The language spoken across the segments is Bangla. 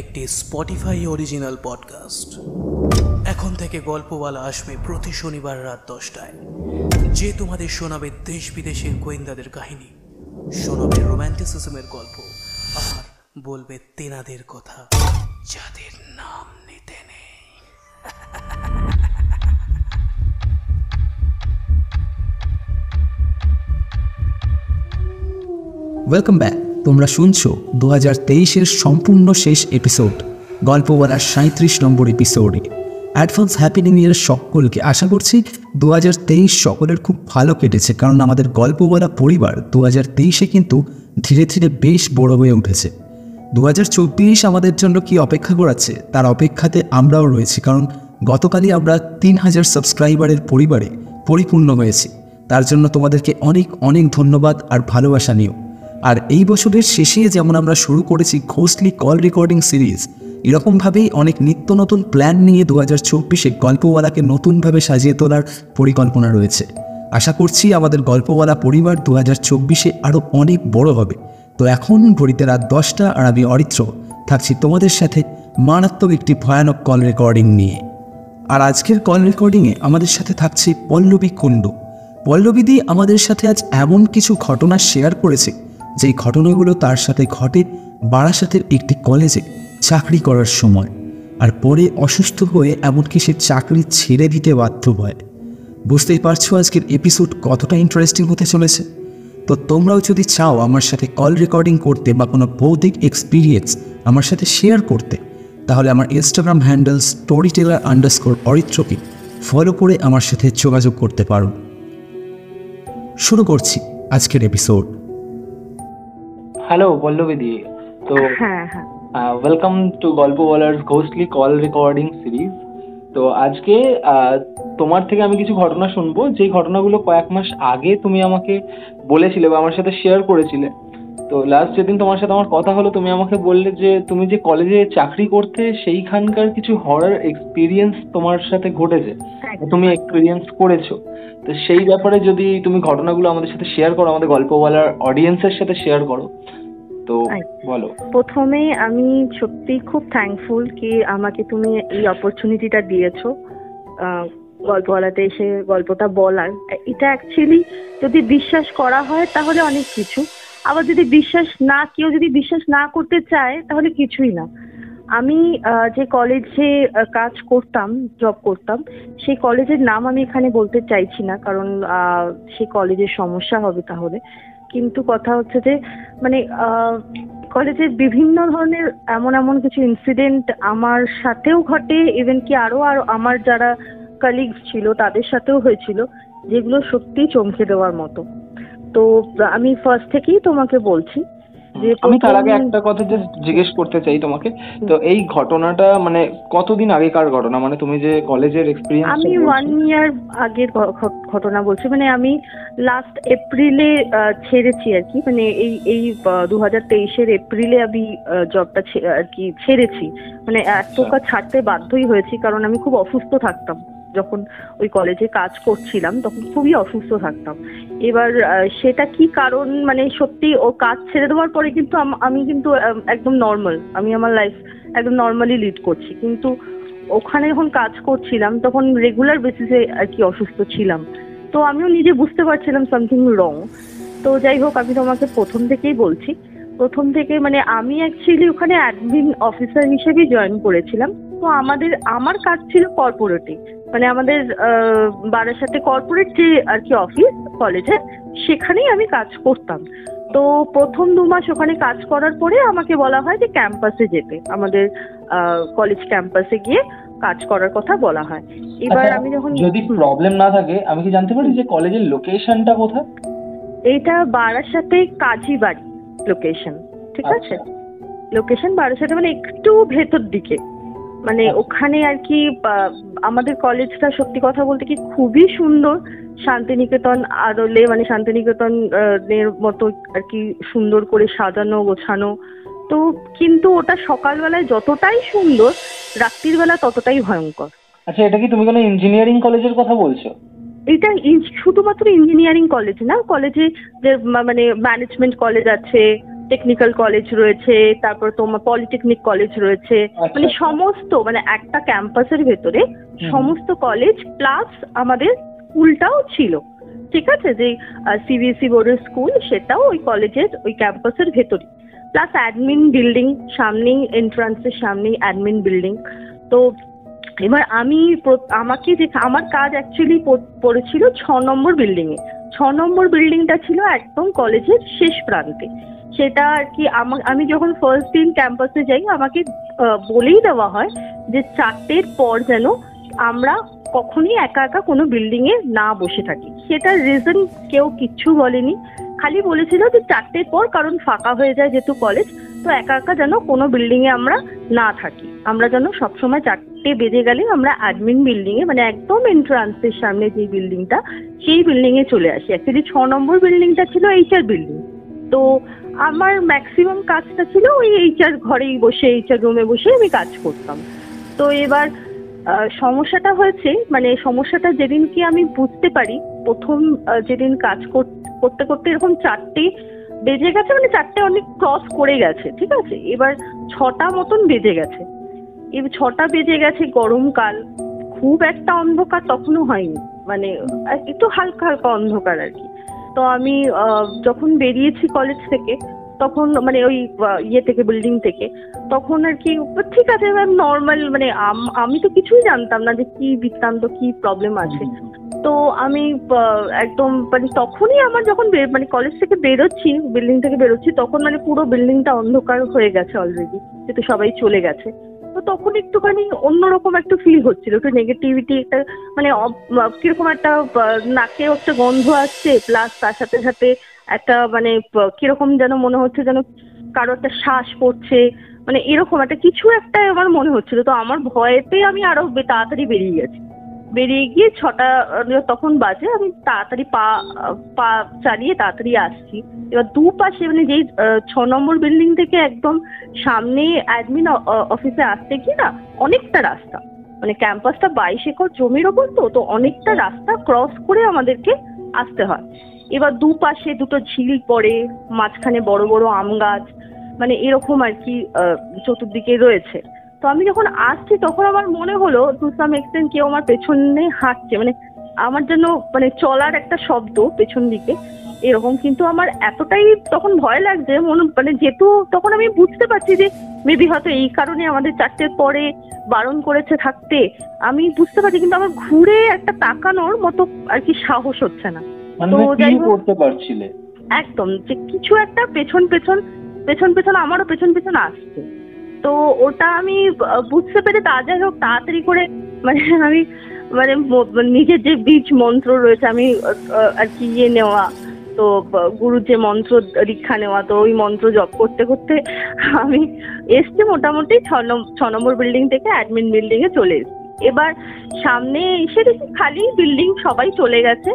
একটি স্পটিফাই অরিজিনাল পডকাস্ট এখন থেকে গল্পওয়ালা আসবে প্রতি শনিবার রাত দশটায়। যে তোমাদের শোনাবে দেশ বিদেশের গোয়েন্দাদের কাহিনী, শোনাবে রোম্যান্টিসিজমের গল্প, আর বলবে তেনাদের কথা, যাদের নাম নিতে নেই। ওয়েলকাম ব্যাক তোমরা শুনছো দু হাজার তেইশের সম্পূর্ণ শেষ এপিসোড। গল্প বলার সাঁত্রিশ নম্বর এপিসোডে। অ্যাডভান্স হ্যাপি নিউ ইয়ার সকলকে আশা করছি দু হাজার তেইশ সকলের খুব ভালো কেটেছে, কারণ আমাদের গল্প বলা পরিবার দু হাজার তেইশে কিন্তু ধীরে ধীরে বেশ বড় হয়ে উঠেছে। দু হাজার চব্বিশ আমাদের জন্য কি অপেক্ষা করাচ্ছে, তার অপেক্ষাতে আমরাও রয়েছি, কারণ গতকালই আমরা তিন হাজার সাবস্ক্রাইবারের পরিবারে পরিপূর্ণ হয়েছি। তার জন্য তোমাদেরকে অনেক অনেক ধন্যবাদ আর ভালোবাসা নিও। আর এই বছরের শেষে যেমন আমরা শুরু করেছি ঘোষলি কল রেকর্ডিং সিরিজ এরকমভাবেই অনেক নিত্য নতুন প্ল্যান নিয়ে দু হাজার চব্বিশে গল্পওয়ালাকে নতুনভাবে সাজিয়ে তোলার পরিকল্পনা রয়েছে। আশা করছি আমাদের গল্পওয়ালা পরিবার দু হাজার চব্বিশে আরও অনেক বড় হবে। তো এখন ঘড়িতে রাত দশটা আর আমি অরিত্র থাকছি তোমাদের সাথে মারাত্মক একটি ভয়ানক কল রেকর্ডিং নিয়ে। আর আজকের কল রেকর্ডিংয়ে আমাদের সাথে থাকছে পল্লবী কুণ্ডু। পল্লবীদি আমাদের সাথে আজ এমন কিছু ঘটনা শেয়ার করেছে যেই ঘটনাগুলো তার সাথে ঘটে বারাসাতের একটি কলেজে চাকরি করার সময়। আর পরে অসুস্থ হয়ে এমনকি সে চাকরি ছেড়ে দিতে বাধ্য হয়। বুঝতেই পারছ আজকের এপিসোড কতটা ইন্টারেস্টিং হতে চলেছে? তো তোমরাও যদি চাও আমার সাথে কল রেকর্ডিং করতে বা কোনো ভৌতিক এক্সপিরিয়েন্স আমার সাথে শেয়ার করতে, তাহলে আমার Instagram handle story teller underscore অরিত্রকে follow করে আমার সাথে যোগাযোগ করতে পারো। শুরু করছি আজকের এপিসোড হ্যালো পল্লবীদি তো হ্যাঁ হ্যাঁ। ওয়েলকাম টু গল্প বলার ঘোষলি কল রেকর্ডিং সিরিজ তো আজকে তোমার থেকে আমি কিছু ঘটনা শুনব। যে ঘটনাগুলো কয়েক মাস আগে তুমি আমাকে বলেছিলে বা আমার সাথে শেয়ার করেছিলে। তো লাস্ট যেদিন তোমার সাথে আমার কথা হলো তুমি আমাকে বললে যে তুমি যে কলেজে চাকরি করতে সেইখানকার কিছু হরার এক্সপিরিয়েন্স তোমার সাথে ঘটেছে। তুমি এক্সপিরিয়েন্স করেছ। তো সেই ব্যাপারে যদি তুমি ঘটনাগুলো আমাদের সাথে শেয়ার করো আমাদের গল্প বলার অডিয়েন্সের সাথে শেয়ার করো তো আচ্ছা। বলো। প্রথমে আমি সত্যি খুব থ্যাঙ্কফুল কি আমাকে তুমি এই অপরচুনিটিটা দিয়েছ। আহ, গল্পওয়ালাতে এসে গল্পটা বলার। এটা অ্যাকচুয়ালি যদি বিশ্বাস করা হয় তাহলে অনেক কিছু। আবার যদি বিশ্বাস না কেউ যদি বিশ্বাস না করতে চায় তাহলে কিছুই না। আমি যে কলেজে কাজ করতাম জব করতাম সেই কলেজের নাম আমি এখানে বলতে চাইছি না কারণ আহ, সেই কলেজের সমস্যা হবে তাহলে। কিন্তু কথা হচ্ছে যে মানে কলেজে বিভিন্ন ধরনের এমন এমন কিছু ইনসিডেন্ট আমার সাথেও ঘটে ইভেন কি আরও আর আমার যারা কালিগস ছিল তাদের সাথেও হয়েছিল, যেগুলো সত্যি চমকে দেওয়ার মতো। তো আমি ফার্স্ট থেকেই তোমাকে বলছি আমি তার আগে একটা কথা জাস্ট জিজ্ঞেস করতে চাই তোমাকে। তো এই ঘটনাটা মানে কতদিন আগেকার ঘটনা? মানে তুমি যে কলেজের এক্সপিরিয়েন্স আমি ওয়ান ইয়ার আগের ঘটনা বলছি। মানে আমি লাস্ট এপ্রিলে ছেড়েছি আর কি। মানে এই এই দু হাজার তেইশের এপ্রিলে আমি জবটা আর কি ছেড়েছি। মানে এক প্রকার ছাড়তে বাধ্যই হয়েছি কারণ আমি খুব অসুস্থ থাকতাম। যখন ওই কলেজে কাজ করছিলাম, তখন খুবই অসুস্থ থাকতাম। এবার সেটা কি কারণ? মানে সত্যি ও কাজ ছেড়ে দেওয়ার পরে কিন্তু আমি কিন্তু একদম নর্মাল আমি আমার লাইফ একদম নর্মালি লিড করছি। কিন্তু ওখানে যখন কাজ করছিলাম, তখন রেগুলার বেসিসে আর কি অসুস্থ ছিলাম। তো আমিও নিজে বুঝতে পারছিলাম সামথিং রং তো যাই হোক, আমি তোমাকে প্রথম থেকেই বলছি। প্রথম থেকে মানে আমি অ্যাকচুয়ালি ওখানে অ্যাডমিন অফিসার হিসেবেই জয়েন করেছিলাম। তো আমাদের, আমার কাজ ছিল কর্পোরেটে মানে আমাদের বারাসাতে কর্পোরেট যে আর কি অফিস কলেজে সেখানেই আমি কাজ করতাম। তো প্রথম দু মাস ওখানে কাজ করার পরে আমাকে বলা হয় যে ক্যাম্পাসে যেতে। আমাদের কলেজ ক্যাম্পাসে গিয়ে কাজ করার কথা বলা হয়। এবার আচ্ছা, আমি যখন যদি প্রবলেম না থাকে আমি কি জানতে পারি যে কলেজের লোকেশনটা কোথায়? এইটা বারাসাতে কাজীবাড়ি লোকেশন ঠিক আছে? আচ্ছা। লোকেশন বারাসাতে মানে একটু ভেতর দিকে। মানে আচ্ছা। ওখানে আর কি আমাদের কলেজটা সত্যি কথা বলতে কি খুবই সুন্দর। শান্তিনিকেতন আদলে মানে শান্তিনিকেতন এর মতো আর কি সুন্দর করে সাজানো গোছানো। তো কিন্তু ওটা সকালবেলায় যতটাই সুন্দর রাত্রির বেলা ততটাই ভয়ঙ্কর। আচ্ছা এটা কি তুমি কোনো ইঞ্জিনিয়ারিং কলেজের কথা বলছো? এটা শুধুমাত্র ইঞ্জিনিয়ারিং কলেজ না কলেজে যে মানে ম্যানেজমেন্ট কলেজ আছে টেকনিক্যাল কলেজ রয়েছে তারপর তোমার পলিটেকনিক কলেজ রয়েছে আচ্ছা। মানে সমস্ত মানে একটা ক্যাম্পাসের ভেতরে সমস্ত কলেজ প্লাস আমাদের স্কুলটাও ছিল। ঠিক আছে? যে সিবিএসই বোর্ডের স্কুল সেটাও ওই কলেজের ওই ক্যাম্পাসের ভেতরে প্লাস অ্যাডমিন বিল্ডিং সামনেই এন্ট্রান্সের সামনেই অ্যাডমিন বিল্ডিং তো এবার আমি আমাকে যে আমার কাজ অ্যাকচুয়ালি পড়েছিল ছ নম্বর বিল্ডিং এ ছ নম্বর বিল্ডিংটা ছিল একদম কলেজের শেষ প্রান্তে। সেটা আর কি আমা- যখন ফার্স্ট দিন ক্যাম্পাসে যাই, আমাকে বলেই দেওয়া হয় যে চারটের পর যেন আমরা কখনোই একা একা কোনো বিল্ডিং এ না বসে থাকি। সেটার রিজন কেউ কিচ্ছু বলেনি। খালি বলেছিল যে চারটের পর কারণ ফাঁকা হয়ে যায় যেহেতু কলেজ তো একা একা যেন কোনো বিল্ডিং এ আমরা না থাকি। আমরা যেন সবসময় চারটে বেজে গেলে আমরা অ্যাডমিন বিল্ডিং এ মানে একদম এন্ট্রান্সের সামনে যে বিল্ডিংটা সেই বিল্ডিং এ চলে আসি। অ্যাকচুয়ালি ছ নম্বর বিল্ডিংটা ছিল এইচআর বিল্ডিং তো আমার ম্যাক্সিমাম কাজটা ছিল ওই এইচআর ঘরেই বসে এইচআর রুমে বসে আমি কাজ করতাম। তো এবার সমস্যাটা হয়েছে মানে সমস্যাটা যেদিন কি আমি বুঝতে পারি, প্রথম যেদিন কাজ কর- করতে করতে এরকম চারটে বেজে গেছে মানে চারটে অনেক ক্রস করে গেছে, ঠিক আছে? এবার ছটা মতন বেজে গেছে। এবার ছটা বেজে গেছে গরমকাল, খুব একটা অন্ধকার তখনও হয়নি মানে একটু হালকা হালকা অন্ধকার আর কি। তো আমি যখন বেরিয়েছি কলেজ থেকে তখন মানে ওই ইয়ে থেকে বিল্ডিং থেকে তখন আর কি ঠিক আছে ম্যাম নর্মাল মানে আম- তো কিছুই জানতাম না যে কি বৃত্তান্ত কি প্রবলেম আছে। তো আমি একদম মানে তখনই আমার যখন মানে কলেজ থেকে বেরোচ্ছি বিল্ডিং থেকে বেরোচ্ছি তখন মানে পুরো বিল্ডিংটা অন্ধকার হয়ে গেছে অলরেডি যেহেতু সবাই চলে গেছে। তো তখন একটুখানি অন্যরকম একটা ফিল হচ্ছিল। একটু নেগেটিভিটি একটা মানে কীরকম একটা নাকে একটা গন্ধ আসছে প্লাস তার সাথে সাথে একটা মানে কীরকম যেন মনে হচ্ছে যেন কারও একটা শ্বাস পড়ছে। মানে এরকম একটা, কিছু একটা আমার মনে হচ্ছিল। তো আমার ভয়েতে আমি আরও তাড়াতাড়ি বেরিয়ে গেছি। বেরিয়ে গিয়ে ছটা তখন বাজে, আমি তাড়াতাড়ি পা পা চালিয়ে তাড়াতাড়ি আসছি। এবার দুপাশে মানে যেই ছ নম্বর বিল্ডিং থেকে একদম সামনে অ্যাডমিন অফিসে আসতে গিয়ে না অনেকটা রাস্তা। মানে ক্যাম্পাসটা বাইশ একর জমির ওপর তো তো অনেকটা রাস্তা ক্রস করে আমাদেরকে আসতে হয়। এবার দুপাশে দুটো ঝিল পড়ে, মাঝখানে বড় বড় আম গাছ মানে এরকম আর কি চতুর্দিকে রয়েছে। তো আমি যখন আসছি তখন আমার মনে হলো টু সাম এক্সটেন্ট কেউ আমার পেছনে হাঁটছে। মানে আমার জন্য মানে চলার একটা শব্দ পেছন দিকে। এরকম কিন্তু আমার এতটাই তখন ভয় লাগছে মনে মানে যেহেতু তখন আমি বুঝতে পারছি যে মেবি হয়তো এই কারণে আমাদের চারটের পরে বারণ করেছে থাকতে। আমি বুঝতে পারছি কিন্তু আমার ঘুরে একটা তাকানোর মতো আর কি সাহস হচ্ছে না। মানে তো যাই হোক- করতে পারছিলে। একদম যে কিছু একটা পেছন পেছন পেছন পেছন আমারও পেছন পেছন আসছে। তো ওটা আমি বুঝতে পেরে তা যাই হোক, তাড়াতাড়ি করে মানে আমি মানে নিজের যে বীজ মন্ত্র রয়েছে, আমি আর কি ইয়ে নেওয়া, তো গুরুর যে মন্ত্র, দীক্ষা নেওয়া, তো ওই মন্ত্র জপ করতে করতে আমি এসছি মোটামুটি ছ নম্বর বিল্ডিং থেকে অ্যাডমিন বিল্ডিং এ চলে এসেছি। এবার সামনে এসে দেখি খালি বিল্ডিং সবাই চলে গেছে।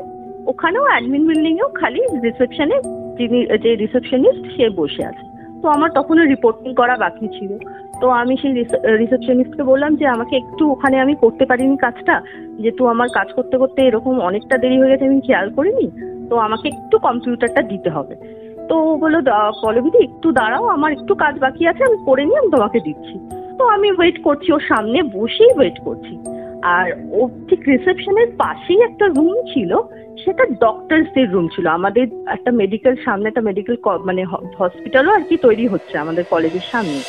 ওখানেও অ্যাডমিন বিল্ডিং এও খালি রিসেপশনে যিনি, যে রিসেপশনিস্ট সে বসে আছে। তো আমার তখনও রিপোর্টিং করা বাকি ছিল। তো আমি সেই রিসেপশনিস্টকে বললাম যে, আমাকে একটু ওখানে আমি করতে পারিনি কাজটা। যেহেতু আমার কাজ করতে করতে এরকম অনেকটা দেরি হয়ে গেছে, আমি খেয়াল করিনি। তো আমাকে একটু কম্পিউটারটা দিতে হবে। তো ও বলল, "দা- পল্লবীদি একটু দাঁড়াও, আমার একটু কাজ বাকি আছে, আমি করে নিয়ে আমি তোমাকে দিচ্ছি। তো আমি ওয়েট করছি ওর সামনে, বসেই ওয়েট করছি। আর ও ঠিক রিসেপশনের পাশেই একটা রুম ছিল, সেটা ডক্টরসদের রুম ছিল। আমাদের একটা মেডিকেল সামনে একটা মেডিকেল মানে হসপিটালও আর কি তৈরি হচ্ছে আমাদের কলেজের সামনে।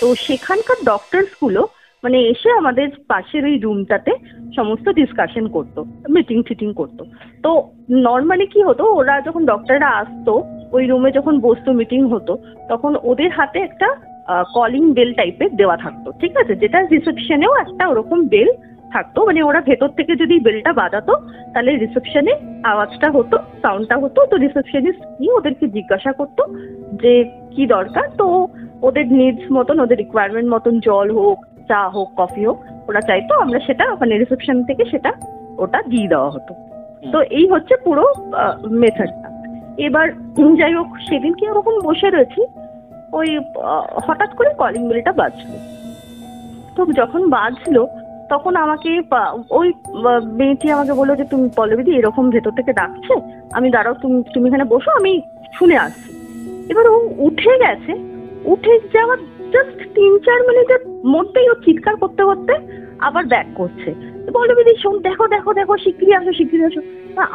তো সেখানকার ডক্টরসগুলো মানে এসে আমাদের পাশের ওই রুমটাতে সমস্ত ডিসকাশন করতো মিটিং ফিটিং করতো। তো নর্মালি কি হতো, ওরা যখন ডক্টররা আসতো, ওই রুমে যখন বসতো মিটিং হতো, তখন ওদের হাতে একটা কলিং বেল টাইপের দেওয়া থাকতো, ঠিক আছে? যেটা রিসেপশনেও একটা ওরকম বেল থাকতো মানে ওরা ভেতর থেকে যদি বেলটা বাজাতো তাহলে রিসেপশনে আওয়াজটা হতো সাউন্ডটা হতো। তো রিসেপশনিস্ট কি ওদেরকে জিজ্ঞাসা করতো যে কি দরকার? তো ওদের নিডস মতন ওদের রিকোয়ারমেন্ট মতন জল হোক চা হোক কফি হোক ওরা চাইতো আমরা সেটা মানে রিসেপশন থেকে সেটা ওটা দিয়ে দেওয়া হতো। তো এই হচ্ছে পুরো মেথডটা এবার যাই হোক সেদিনকে ওরকম বসে রয়েছি ওই হঠাৎ করে কলিং বেলটা বাজলো। তো যখন বাজলো তখন আমাকে ওই মেয়েটি আমাকে বলল যে, তুমি পল্লবীদি এরকম ভেতর থেকে ডাকছে। আমি দাঁড়াও, তুমি তুমি এখানে বসো, আমি শুনে আসছি। এবার ও উঠে গেছে। উঠে যাওয়ার জাস্ট তিন, চার মিনিটের মধ্যেই ও চিৎকার করতে করতে আবার ব্যাক করছে। বলো দিদি শোন, দেখো দেখো দেখো শিগগিরি আসো শিগগিরি আসো।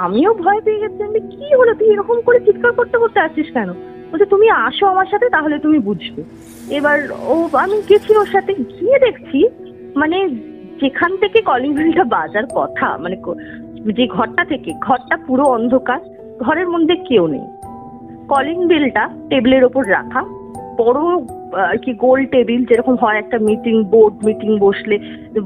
আমিও ভয় পেয়ে গেছি, আমি কি হলো? তুই এরকম করে চিৎকার করতে করতে আসছিস কেন? বলছে, তুমি আসো আমার সাথে, তাহলে তুমি বুঝবে। এবার ও, আমি গেছি ওর সাথে, গিয়ে দেখছি মানে যেখান থেকে কলিং বেলটা বাজার কথা মানে যে ঘরটা থেকে, ঘরটা পুরো অন্ধকার, ঘরের মধ্যে কেউ নেই। কলিং বেলটা টেবিলের ওপর রাখা, বড় আর কি গোল টেবিল যেরকম হয় একটা মিটিং বোর্ড মিটিং বসলে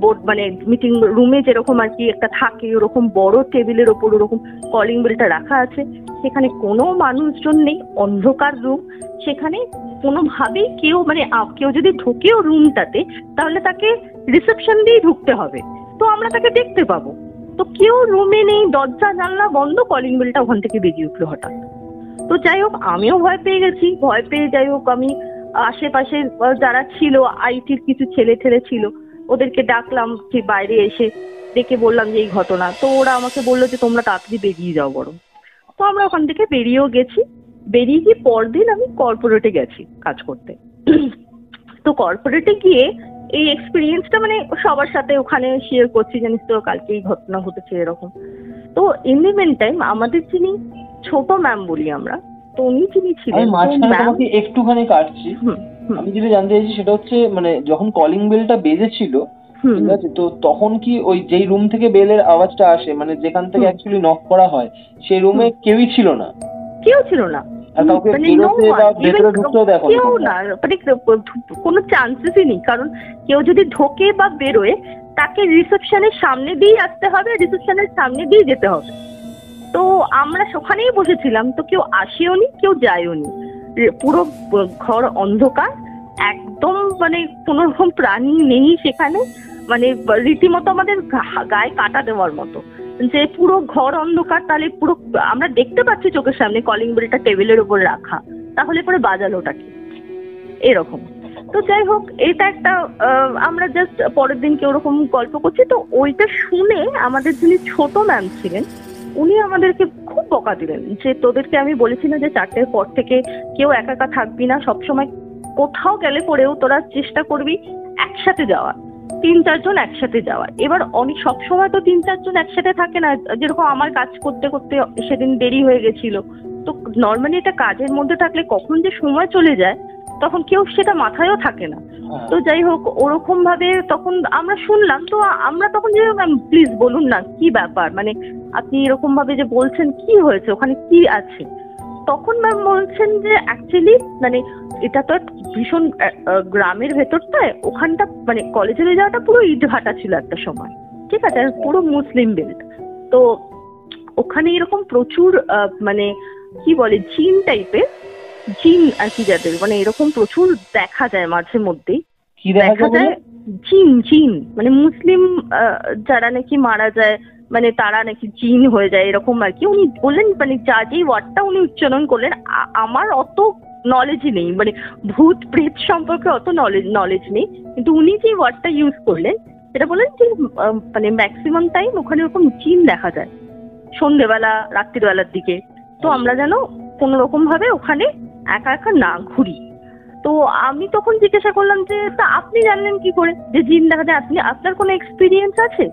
বোর্ড মানে মিটিং রুমে যেরকম আর কি একটা থাকে, ওরকম বড় টেবিলের ওপর ওরকম কলিং বেলটা রাখা আছে। সেখানে কোনো মানুষজন নেই, অন্ধকার রুম সেখানে কোনোভাবেই কেউ মানে কেউ যদি ঢোকেও রুমটাতে তাহলে তাকে রিসেপশন দিয়েই ঢুকতে হবে। তো আমরা তাকে দেখতে পাবো। তো কেউ রুমে নেই, দরজা, জানলা বন্ধ কলিং বেলটা ওখান থেকে বেরিয়ে উঠল হঠাৎ। তো যাই হোক, আমিও ভয় পেয়ে গেছি। ভয় পেয়ে যাই হোক, আমি আশেপাশে যারা ছিল আইটির কিছু ছেলে ঠেলে ছিল, ওদেরকে ডাকলাম যে বাইরে এসে ডেকে বললাম যে এই ঘটনা। তো ওরা আমাকে বলল যে তোমরা তাড়াতাড়ি বেরিয়ে যাও বরং। তো আমরা ওখান থেকে বেরিয়েও গেছি। বেরিয়ে গিয়ে পরদিন আমি কর্পোরেটে গেছি কাজ করতে। তো কর্পোরেটে গিয়ে এই এক্সপিরিয়েন্সটা মানে সবার সাথে ওখানে শেয়ার করছি জানিস তো কালকে এই ঘটনা ঘটেছে এরকম। তো ইন দি মেন টাইম আমাদের যিনি ছোট ম্যাম বলি আমরা তো উনি যিনি ছিলেন মাঝখানে তোমাকে একটুখানি কাটছি। আমি যেটা জানতে চাইছি সেটা হচ্ছে মানে যখন কলিং বেলটা বেজেছিল ঠিক আছে তো তখন কি ওই যেই রুম থেকে বেলের আওয়াজটা আসে মানে যেখান থেকে। অ্যাকচুয়ালি নক করা হয় সেই রুমে কেউই ছিল না? কেউ ছিল না। মানে কোনো চান্সেসই নেই। কারণ কেউ যদি ঢোকে বা বেরোয় তাকে রিসেপশনের সামনে দিয়ে আসতে হবে রিসেপশনের সামনে দিয়ে যেতে হবে। তো আমরা সেখানেই বসেছিলাম তো কেউ আসেও নি কেউ যায়ও নি। পুরো ঘর অন্ধকার একদম মানে কোনো রকম প্রাণী নেই সেখানে। মানে রীতিমতো আমাদের গায়ে কাটা দেওয়ার মতো। যে পুরো ঘর অন্ধকার, তাহলে পুরো, আমরা দেখতে পাচ্ছি চোখের সামনে কলিং বেলটা টেবিলের উপর রাখা। তাহলে পরে বাজালোটা কি? এরকম। তো যাই হোক, এটা একটা আমরা জাস্ট পরের দিনকে ওরকম গল্প করছি। তো ওইটা শুনে আমাদের যিনি ছোট ম্যাম ছিলেন, উনি আমাদেরকে খুব বকা দিলেন যে তোদেরকে আমি বলেছি না যে চারটের পর থেকে কেউ একা একা থাকবি না, সবসময় কোথাও গেলে পরেও তোরা চেষ্টা করবি একসাথে যাওয়ার। তিন চারজন একসাথে যাওয়ার। এবার অনেক সবসময় তো তিন চারজন একসাথে থাকে না। যেরকম আমার কাজ করতে করতে সেদিন দেরি হয়ে গেছিল। তো নর্মালি এটা কাজের মধ্যে থাকলে কখন যে সময় চলে যায় তখন কেউ সেটা মাথায়ও থাকে না। হ্যাঁ। তো যাই হোক ওরকম ভাবে তখন আমরা শুনলাম তো আমরা তখন যে ম্যাম প্লিজ বলুন না কি ব্যাপার? মানে আপনি এরকম ভাবে যে বলছেন কি হয়েছে? ওখানে কি আছে? তখন ম্যাম বলছেন যে অ্যাকচুয়ালি মানে এটা তো এক ভীষণ গ্রামের ভেতরটায় ওখানটা মানে কলেজে যাওয়াটা পুরো ইটভাটা ছিল একটা সময়। ঠিক আছে? আর পুরো মুসলিম বেল্ট তো ওখানে এরকম প্রচুর মানে কি বলে জিন টাইপের জিন আর কি যাদের মানে এরকম প্রচুর দেখা যায় মাঝে মধ্যেই। দেখা যায় জিন জিন। মানে মুসলিম যারা নাকি মারা যায় মানে তারা নাকি জিন হয়ে যায় এরকম আর কি। উনি বললেন মানে যা যেই ওয়ার্ডটা উনি উচ্চারণ করলেন আমার অত নলেজই নেই। মানে ভূত প্রেত সম্পর্কে অত নলেজ নলেজ নেই। কিন্তু উনি যে ওয়ার্ডটা ইউজ করলেন সেটা বললেন যে মানে ম্যাক্সিমাম টাইম ওখানে ওরকম জিন দেখা যায়। সন্ধেবেলা রাত্রিবেলার দিকে। তো আমরা যেন কোনো রকম ভাবে ওখানে একা একা না ঘুরি। তো আমি তখন জিজ্ঞাসা করলাম যে তা আপনি জানলেন কি করে? যে জিন দেখা যায় আপনি আপনার কোনো এক্সপিরিয়েন্স আছে?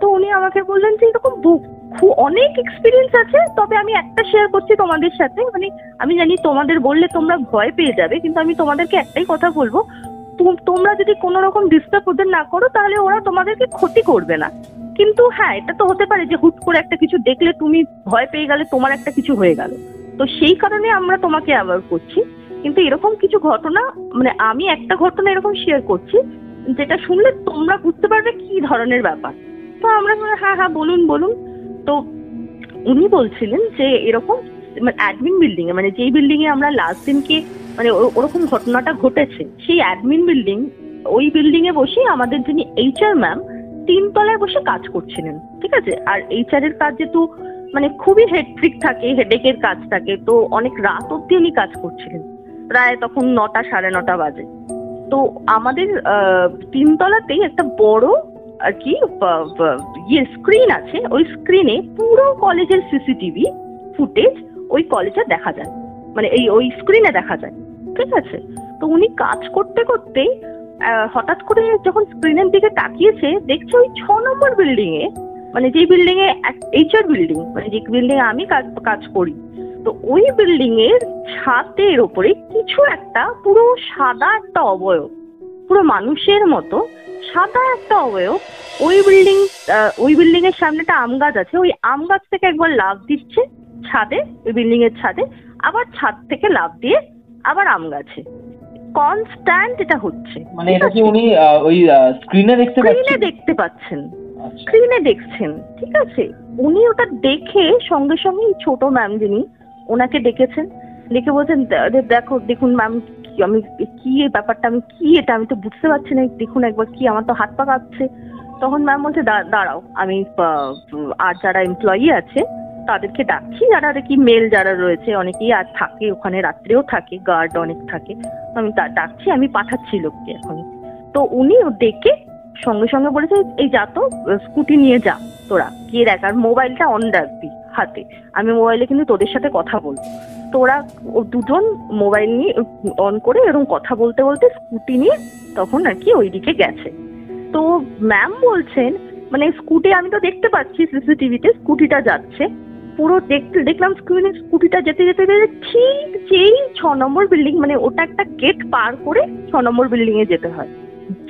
তো উনি আমাকে বললেন যে এরকম বু- খু- অনেক এক্সপিরিয়েন্স আছে, তবে আমি একটা শেয়ার করছি তোমাদের সাথে। মানে আমি জানি তোমাদের বললে তোমরা ভয় পেয়ে যাবে, কিন্তু আমি তোমাদেরকে একটাই কথা বলব। তোমরা যদি কোনো রকম ডিস্টার্ব ওদের না করো, তাহলে ওরা তোমাদেরকে ক্ষতি করবে না। কিন্তু হ্যাঁ এটা তো হতে পারে যে হুট করে একটা কিছু দেখলে তুমি ভয় পেয়ে গেলে তোমার একটা কিছু হয়ে গেল। তো সেই কারণে আমরা তোমাকে অ্যাভয়েড করছি। কিন্তু এরকম কিছু ঘটনা মানে আমি একটা ঘটনা এরকম শেয়ার করছি, যেটা শুনলে তোমরা বুঝতে পারবে কি ধরনের ব্যাপার। তো আমরা হ্যাঁ হ্যাঁ বলুন বলুন। তো উনি বলছিলেন যে এরকম মানে অ্যাডমিন বিল্ডিং এ মানে যেই বিল্ডিং এ আমরা লাস্ট দিনকে মানে ওরকম ঘটনাটা ঘটেছে, সেই অ্যাডমিন বিল্ডিং ওই বিল্ডিং এ বসে আমাদের যিনি এইচআর ম্যাম তিনতলায় বসে কাজ করছিলেন, ঠিক আছে? আর এইচআর এর কাজ যেহেতু মানে খুবই হেডট্রিক থাকে হেডেকের কাজ থাকে, তো অনেক রাত অব্দি উনি কাজ করছিলেন, প্রায় তখন নটা সাড়ে নটা বাজে। তো আমাদের তিনতলাতেই একটা বড় আর কি ইয়ে স্ক্রিন আছে, ওই স্ক্রিনে পুরো কলেজের সিসিটিভি ফুটেজ ওই কলেজে দেখা যায়। মানে এই, ওই স্ক্রিনে দেখা যায়। ঠিক আছে? তো উনি কাজ করতে করতেই হঠাৎ করে যখন স্ক্রিনের দিকে তাকিয়েছে, দেখছে ওই ছ নম্বর বিল্ডিং এ মানে যে বিল্ডিং এ এইচআর বিল্ডিং মানে যে বিল্ডিং এ আমি কাজ কাজ করি, তো ওই বিল্ডিং এর ছাদের ওপরে কিছু একটা পুরো সাদা একটা অবয়ব। পুরো মানুষের মতো সাদা একটা অবয়ব ওই বিল্ডিং ওই বিল্ডিং এর সামনে একটা আম গাছ আছে। ওই আম গাছ থেকে একবার লাভ দিচ্ছে ছাদে ওই বিল্ডিং এর ছাদে। আবার ছাদ থেকে লাভ দিয়ে আবার আম গাছে। কনস্ট্যান্ট এটা হচ্ছে। মানে এটা কি উনি ওই স্ক্রিনে দেখতে স্ক্রিনে পাচ্ছেন? দেখতে পাচ্ছেন। স্ক্রিনে দেখছেন। ঠিক আছে? উনি ওটা দেখে সঙ্গে সঙ্গে ছোট ম্যাম যিনি ওনাকে ডেকেছেন। ডেকে বলছেন "দে- দে- দেখো দেখুন ম্যাম আমি কি ব্যাপারটা, আমি কি এটা? আমি তো বুঝতে পারছি না। দেখুন একবার কি, আমার তো হাত পা কাঁপছে। তখন ম্যাম বলছে দাঁড়াও। আমি আর যারা এমপ্লয়ি আছে, তাদেরকে ডাকছি। যারা আর কি মেল যারা রয়েছে, অনেকেই আর থাকে, ওখানে রাত্রেও থাকে গার্ড অনেক থাকে। আমি ডাকছি, আমি পাঠাচ্ছি লোককে এখন তো উনি ডেকে সঙ্গে সঙ্গে বলেছে, এই যা তো, স্কুটি নিয়ে যা তোরা। গিয়ে দেখ, আর মোবাইলটা অন রাখবি হাতে। আমি মোবাইলে কিন্তু তোদের সাথে কথা বলব। তো ওরা দুজন মোবাইল নিয়ে অন করে এরকম কথা বলতে বলতে স্কুটি নিয়ে তখন আর কি ওইদিকে গেছে। তো ম্যাম বলছেন মানে স্কুটি আমি তো দেখতে পাচ্ছি সিসিটিভিতে স্কুটিটা যাচ্ছে। পুরো দেখতে, দেখলাম স্ক্রিনে স্কুটিটা যেতে যেতে যেতে ঠিক যেই ছ নম্বর বিল্ডিং মানে ওটা একটা গেট পার করে ছ নম্বর বিল্ডিং এ যেতে হয়।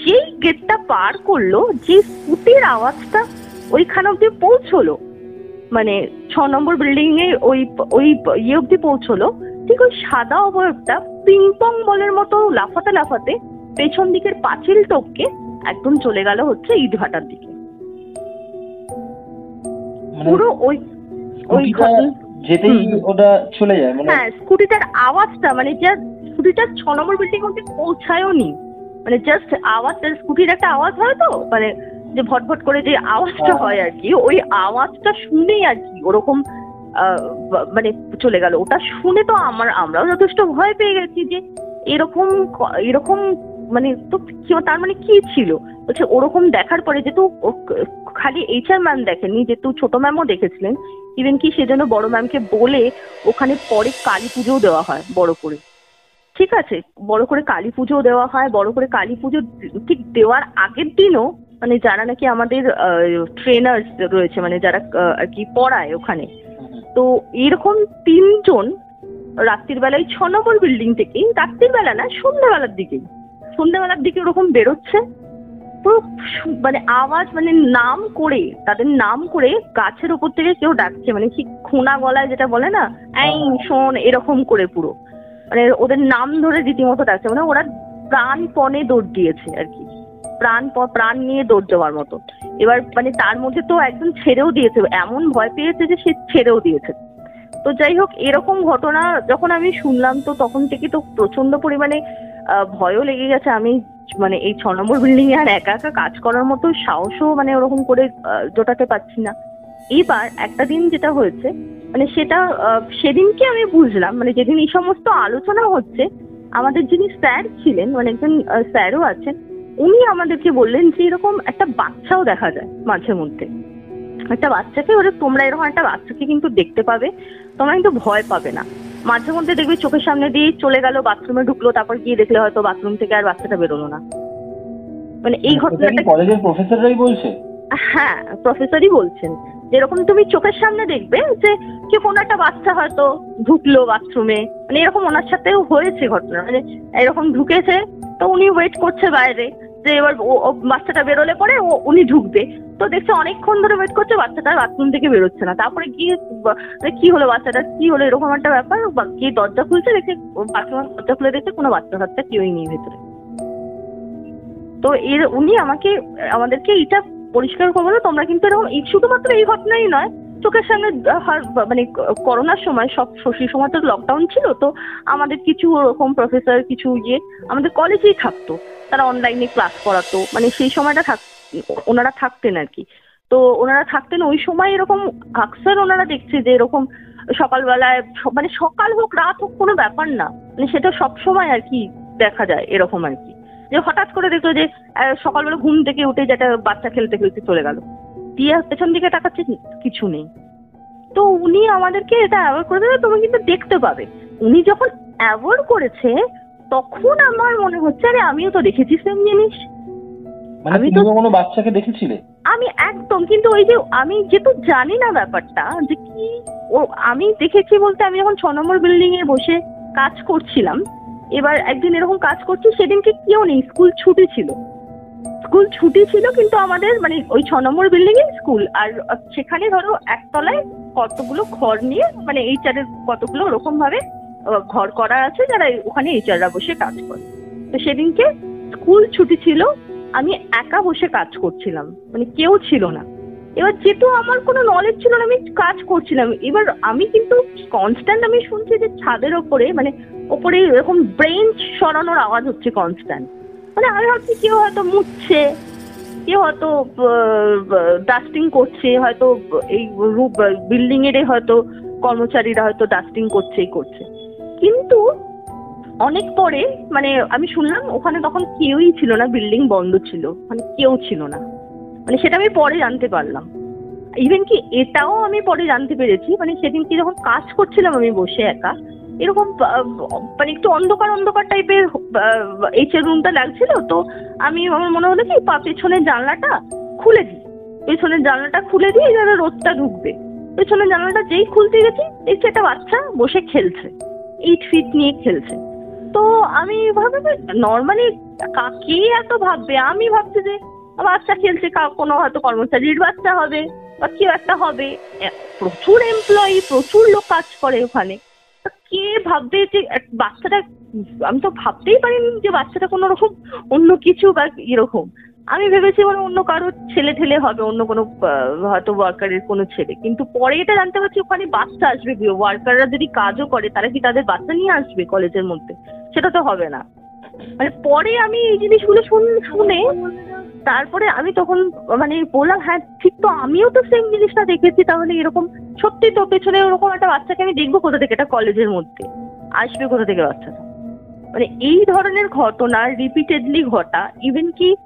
যেই গেটটা পার করল, যে স্কুটির আওয়াজটা ওইখান অব্দি পৌঁছলো মানে ছ নম্বর বিল্ডিং এ ওই ওই ইয়ে অব্দি পৌঁছলো। ঠিক ওই সাদা অবয়বটা পিং পং বলের মতো লাফাতে লাফাতে পেছন দিকের পাঁচিল টপকে একদম চলে গেল হচ্ছে ইটভাটার দিকে। মানে পুরো ওই ওই যেতেই। ওটা চলে যায় মানে হ্যাঁ স্কুটিটার আওয়াজটা মানে যা স্কুটিটার ছ নম্বর বিল্ডিং অব্দি পৌঁছায়ও নি। মানে জাস্ট আওয়াজটা স্কুটির একটা আওয়াজ হয় তো মানে যে ভটভট করে যে আওয়াজটা হ্যাঁ। হয় আর কি ওই আওয়াজটা শুনেই আর কি ওরকম মানে চলে গেল। ওটা শুনে তো আমার আমরাও যথেষ্ট ভয় পেয়ে গেছি যে এরকম এরকম মানে তো কি তার মানে কি ছিল? বলছে ওরকম দেখার পরে যেহেতু খালি এইচআর ম্যাম দেখেনি যেহেতু ছোট ম্যামও দেখেছিলেন ইভেন কি সেজন্য বড় ম্যামকে বলে ওখানে পরে কালী পুজোও দেওয়া হয় বড় করে। ঠিক আছে? বড় করে কালী পুজোও দেওয়া হয় বড় করে কালী পুজো ঠিক দেওয়ার আগের দিনও মানে যারা নাকি আমাদের ট্রেনার্স রয়েছে মানে যারা আর কি পড়ায় ওখানে। তো এরকম তিনজন রাত্রির বেলায় ছ নম্বর বিল্ডিং থেকে রাত্রির বেলা না সন্ধ্যাবেলার দিকেই সন্ধ্যাবেলার দিকে ওরকম বেরোচ্ছে। পুরো মানে আওয়াজ মানে নাম করে তাদের নাম করে গাছের ওপর থেকে কেউ ডাকছে মানে ঠিক খোনা গলায় যেটা বলে না এই শোন এরকম করে পুরো। মানে ওদের নাম ধরে রীতিমতো ডাকছে মানে ওরা প্রাণপণে দৌড় দিয়েছে আর কি। প্রাণ প্রাণ নিয়ে দৌড় দেওয়ার মতো। এবার মানে তার মধ্যে তো একদম ছেড়েও দিয়েছে। এমন ভয় পেয়েছে যে সে ছেড়েও দিয়েছে। তো যাই হোক, এরকম ঘটনা যখন আমি শুনলাম, তো তখন থেকে তো প্রচণ্ড পরিমাণে ভয়ও লেগে গেছে। আমি মানে এই ছ নম্বর বিল্ডিং এ আর একা একা কাজ করার মতো সাহসও মানে ওরকম করে জোটাতে পারছি না। এবার একটা দিন যেটা হয়েছে মানে সেটা সেদিনকে আমি বুঝলাম মানে যেদিন এই সমস্ত আলোচনা হচ্ছে, আমাদের যিনি স্যার ছিলেন মানে একজন স্যারও আছেন উনি আমাদেরকে বললেন যে এরকম একটা বাচ্চাও দেখা যায় মাঝে মধ্যে। একটা বাচ্চাকে ওরা তোমরা এরকম একটা বাচ্চাকে কিন্তু দেখতে পাবে তোমরা কিন্তু ভয় পাবে না। মাঝে মধ্যে দেখবে চোখের সামনে দিয়ে চলে গেল বাথরুমে ঢুকলো তারপর গিয়ে দেখলে হয়তো বাথরুম থেকে আর বাচ্চাটা বেরোলো না। মানে এই ঘটনাটা কলেজের প্রফেসররাই বলছে? হ্যাঁ প্রফেসরই বলছেন। যেরকম তুমি চোখের সামনে দেখবে যে কি কোনো একটা বাচ্চা হয়তো ঢুকলো বাথরুমে মানে এরকম ওনার সাথেও হয়েছে ঘটনা। মানে এরকম ঢুকেছে তো উনি ওয়েট করছে বাইরে। যে এবার ও বাচ্চাটা বেরোলে পরে ও, উনি ঢুকবে। তো দেখছে অনেকক্ষণ ধরে ওয়েট করছে, বাচ্চাটা বাথরুম থেকে বেরোচ্ছে না। তারপরে গিয়ে কি হলো বাচ্চাটা, কি হলো, এরকম একটা ব্যাপার গিয়ে দরজা খুলছে, দেখে বাথরুমের দরজা খুলে দেখছে কোনো বাচ্চা কাচ্চা কেউই নেই ভেতরে। তো এর, উনি আমাকে, আমাদেরকে এটা পরিষ্কার করব তোমরা কিন্তু এরকম শুধুমাত্র এই ঘটনাই নয় চোখের সামনে মানে করোনার সময় সব সেই সময় তো লকডাউন ছিল, তো আমাদের কিছু ওরকম প্রফেসর কিছু ইয়ে আমাদের কলেজেই থাকতো। তারা অনলাইনে ক্লাস করাতো মানে সেই সময়টা থাক, ওনারা থাকতেন আর কি। তো ওনারা থাকতেন, ওই সময় এরকম আকসার ওনারা দেখছে যে এরকম সকালবেলায় মানে সকাল হোক, রাত হোক, কোনো ব্যাপার না। মানে সেটা সব সময় আর কি দেখা যায়, এরকম আর কি। যে হঠাৎ করে দেখল যে সকালবেলা ঘুম থেকে উঠে যেটা বাচ্চা খেলতে খেলতে চলে গেল। দিয়ে পেছন দিকে তাকাচ্ছে কিছু নেই। তো উনি আমাদেরকে এটা অ্যাভয়েড করে দেবে তুমি কিন্তু দেখতে পাবে। উনি যখন অ্যাভয়েড করেছে তখন আমার মনে হচ্ছে আরে আমিও তো দেখেছি সেম জিনিস। মানে আমি তো- কোনো বাচ্চাকে দেখেছিলে? আমি একদম কিন্তু ওই যে আমি যেহেতু জানি না ব্যাপারটা যে কি ও আমি দেখেছি বলতে আমি যখন ছ নম্বর বিল্ডিং এ বসে কাজ করছিলাম এবার একদিন এরকম কাজ করছি সেদিনকে কেউ নেই স্কুল ছুটি ছিল। স্কুল ছুটি ছিল, কিন্তু আমাদের মানে ওই ছ নম্বর বিল্ডিং এ স্কুল। আর সেখানে ধরো একতলায় কতগুলো ঘর নিয়ে মানে এইচআর এর কতগুলো ওরকম ভাবে ঘর করা আছে, যারা ওখানে এইচআররা বসে কাজ করে। তো সেদিনকে স্কুল ছুটি ছিল, আমি একা বসে কাজ করছিলাম। মানে কেউ ছিল না। এবার যেহেতু আমার কোনো নলেজ ছিল না, আমি কাজ করছিলাম। এবার আমি কিন্তু কনস্ট্যান্ট আমি শুনছি যে ছাদের ওপরে মানে ওপরে এরকম ব্রেঞ্চ সরানোর আওয়াজ হচ্ছে কনস্ট্যান্ট মানে আমি ভাবছি কেউ হয়তো মুছছে, কেউ হয়তো ডাস্টিং করছে, হয়তো এই রূপ বিল্ডিং এর হয়তো কর্মচারীরা হয়তো ডাস্টিং করছে, এই করছে। কিন্তু অনেক পরে মানে আমি শুনলাম ওখানে তখন কেউই ছিল না বিল্ডিং বন্ধ ছিল মানে কেউ ছিল না। মানে সেটা আমি পরে জানতে পারলাম। ইভেন কি এটাও আমি পরে জানতে পেরেছি মানে সেদিন কি যখন কাজ করছিলাম আমি বসে একা এরকম মানে একটু অন্ধকার অন্ধকার টাইপের এইচের রুমটা লাগছিল, তো আমি, আমার মনে হলো কি পেছনের জানলাটা খুলে দিই। পেছনের জানলাটা খুলে দিয়ে যেন রোদটা ঢুকবে। পেছনের জানলাটা যেই খুলতে গেছি, দেখছি একটা বাচ্চা বসে খেলছে এইট ফিট নিয়ে খেলছে। তো আমি ভাবি নর্মালি কাকে এত ভাববে? আমি ভাবছি যে, বাচ্চা খেলছে কোনো হয়তো কর্মচারীর বাচ্চা হবে, বা কেউ একটা হবে। প্রচুর এমপ্লয়ি প্রচুর লোক কাজ করে ওখানে। কে ভাববে যে, বাচ্চাটা, আমি তো ভাবতেই পারিনি যে বাচ্চাটা কোনো রকম অন্য কিছু বা এরকম। আমি ভেবেছি মানে অন্য কারও ছেলে ঠেলে হবে, অন্য কোনো হয়তো ওয়ার্কারের কোনো ছেলে। কিন্তু পরে এটা জানতে পারছি ওখানে বাচ্চা আসবে ওয়ার্কাররা যদি কাজও করে, তারা কি তাদের বাচ্চা নিয়ে আসবে কলেজের মধ্যে? সেটা তো হবে না। মানে পরে আমি এই জিনিসগুলো শুন- শুনে তারপরে আমি তখন মানে বললাম হ্যাঁ ঠিক তো আমিও তো সেম জিনিসটা দেখেছি, তাহলে এরকম, সত্যি তো পেছনে ওরকম একটা বাচ্চাকে আমি দেখব কোথা থেকে? এটা কলেজের মধ্যে। আসবে কোথা থেকে বাচ্চাটা? মানে এই ধরনের ঘটনা রিপিটেডলি ঘটা ইভেন কি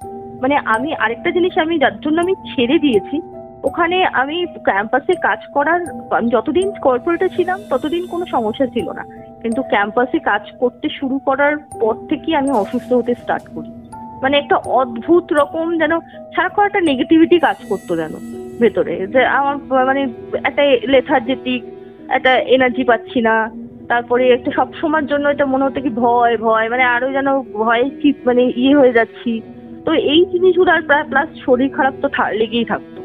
মানে আমি আরেকটা জিনিস আমি যার জন্য আমি ছেড়ে দিয়েছি, ওখানে আমি ক্যাম্পাসে কাজ করার যতদিন কর্পোরেটে ছিলাম, ততদিন কোনো সমস্যা ছিল না। কিন্তু ক্যাম্পাসে কাজ করতে শুরু করার পর থেকে আমি অসুস্থ হতে স্টার্ট করি। মানে একটা অদ্ভুত রকম যেন সারাক্ষণ একটা নেগেটিভিটি কাজ করতো যেন ভেতরে। যে আমার মানে একটা লেথার্জেটিক একটা এনার্জি পাচ্ছি না। তারপরে একটা সব সময়ের জন্য এটা মনে হতো কি ভয় ভয় মানে আরও যেন ভয়ে কি মানে ইয়ে হয়ে যাচ্ছি। তো এই জিনিসগুলো আর প্রায় প্লাস শরীর খারাপ তো লেগেই থাকতো।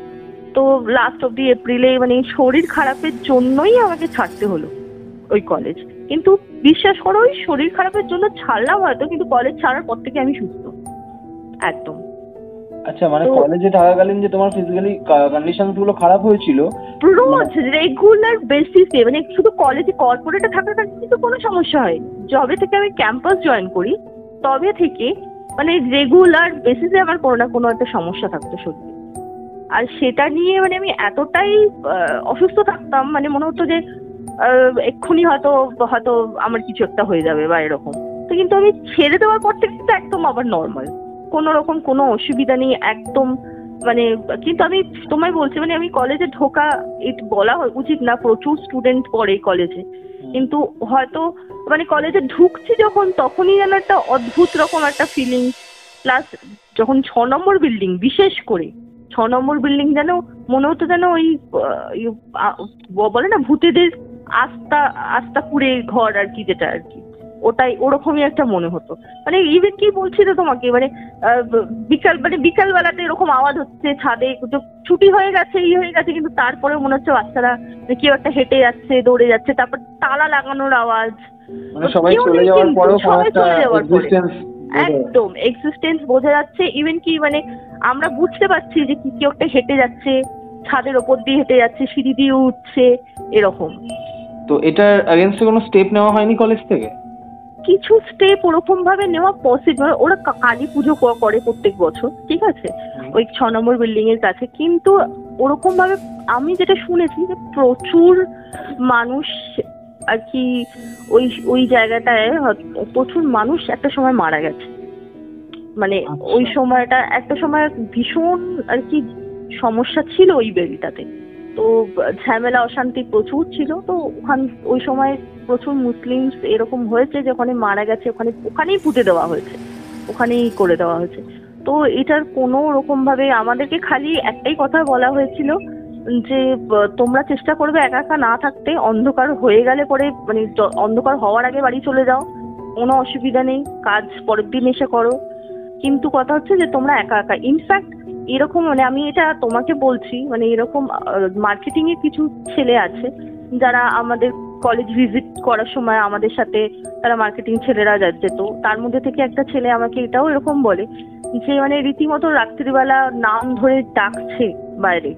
তো লাস্ট অব্দি এপ্রিলে মানে শরীর খারাপের জন্যই আমাকে ছাড়তে হলো ওই কলেজ কিন্তু বিশ্বাস করো, ওই শরীর খারাপের জন্য ছাড়লাম হয়তো, কিন্তু কলেজ ছাড়ার পর থেকে আমি সুস্থ। একদম। আচ্ছা মানে কলেজে থাকাকালীন যে তোমার ফিজিক্যালি গুলো খারাপ হয়েছিল? রোজ রেগুলার বেসিসে মানে শুধু কলেজে কর্পোরেটে থাকার কারণে কিন্তু কোনো সমস্যা হয়নি যবে থেকে আমি ক্যাম্পাস জয়েন করি তবে থেকে মানে রেগুলার বেসিসে আমার কোনো না কোনো একটা সমস্যা থাকতো শরীরে আর সেটা নিয়ে মানে আমি এতটাই অসুস্থ থাকতাম মানে মনে হতো যে এক্ষুনি হয়তো হয়তো আমার কিছু একটা হয়ে যাবে বা এরকম। তো কিন্তু আমি ছেড়ে দেওয়ার পর থেকে একদম আবার নর্মাল কোনো রকম কোনো অসুবিধা নেই একদম মানে কিন্তু আমি তোমায় বলছি মানে আমি কলেজে ঢোকা বলা উচিত না প্রচুর স্টুডেন্ট পড়ে কলেজে কিন্তু হয়তো মানে কলেজে ঢুকছি যখন তখনই যেন একটা অদ্ভুত রকম একটা ফিলিং প্লাস যখন ছ নম্বর বিল্ডিং বিশেষ করে ছ নম্বর বিল্ডিং যেন মনে হতো যেন ওই ইয়ে, বলে না ভূতেদের আস্তা আস্তাপুরে ঘর আর কি যেটা আর কি। ওটাই ওরকমই একটা মনে হতো। মানে ইভেন কি বলছি তো তোমাকে মানে আহ, বিকাল মানে বিকাল বেলাতে এরকম আওয়াজ হচ্ছে ছাদে ছুটি হয়ে গেছে ই হয়ে গেছে কিন্তু তারপরে মনে হচ্ছে বাচ্চারা মানে কেউ একটা হেঁটে যাচ্ছে দৌড়ে যাচ্ছে তারপর তালা লাগানোর আওয়াজ। মানে সবাই চলে যাওয়ার পরেও পরে। একদম এক্সিস্টেন্স বোঝা যাচ্ছে ইভেন কি মানে আমরা বুঝতে পারছি যে কি কেউ একটা হেঁটে যাচ্ছে ছাদের ওপর দিয়ে হেঁটে যাচ্ছে সিঁড়ি দিয়ে উঠছে এরকম। তো এটার এগেনস্টে কোনো স্টেপ নেওয়া হয়নি কলেজ থেকে? কিছু স্টেপ ওরকম ভাবে নেওয়া পসিবল ওরা কালী পুজো ক- করে প্রত্যেক বছর ঠিক আছে? ওই ছ নম্বর বিল্ডিং এর কাছে। কিন্তু ওরকম ভাবে আমি যেটা শুনেছি যে প্রচুর মানুষ আর কি ওই ওই জায়গাটায় প্রচুর মানুষ একটা সময় মারা গেছে। মানে আচ্ছা। ওই সময়টা একটা সময় ভীষণ আর কি সমস্যা ছিল ওই বেরিটাতে তো ঝামেলা, অশান্তি প্রচুর ছিল। তো ওখান, ওই সময় প্রচুর মুসলিম এরকম হয়েছে যে ওখানে মারা গেছে, ওখানে, ওখানেই পুঁতে দেওয়া হয়েছে। ওখানেই করে দেওয়া হয়েছে। তো এটার কোনো রকম ভাবে আমাদেরকে খালি একটাই কথা বলা হয়েছিল যে তোমরা চেষ্টা করবে একা একা না থাকতে, অন্ধকার হয়ে গেলে পরে মানে অন্ধকার হওয়ার আগে বাড়ি চলে যাও। কোনো অসুবিধা নেই, কাজ পরের দিন এসে করো। কিন্তু কথা হচ্ছে যে তোমরা একা একা ইনফ্যাক্ট এরকম মানে আমি এটা তোমাকে বলছি মানে এরকম মার্কেটিং এর কিছু ছেলে আছে যারা আমাদের কলেজ ভিজিট করার সময় আমাদের সাথে তারা মার্কেটিং ছেলেরা যেত। তার মধ্যে থেকে একটা ছেলে আমাকে এটাও এরকম বলে যে মানে রীতিমতো রাত্রিবেলা নাম ধরে ডাকছে বাইরে।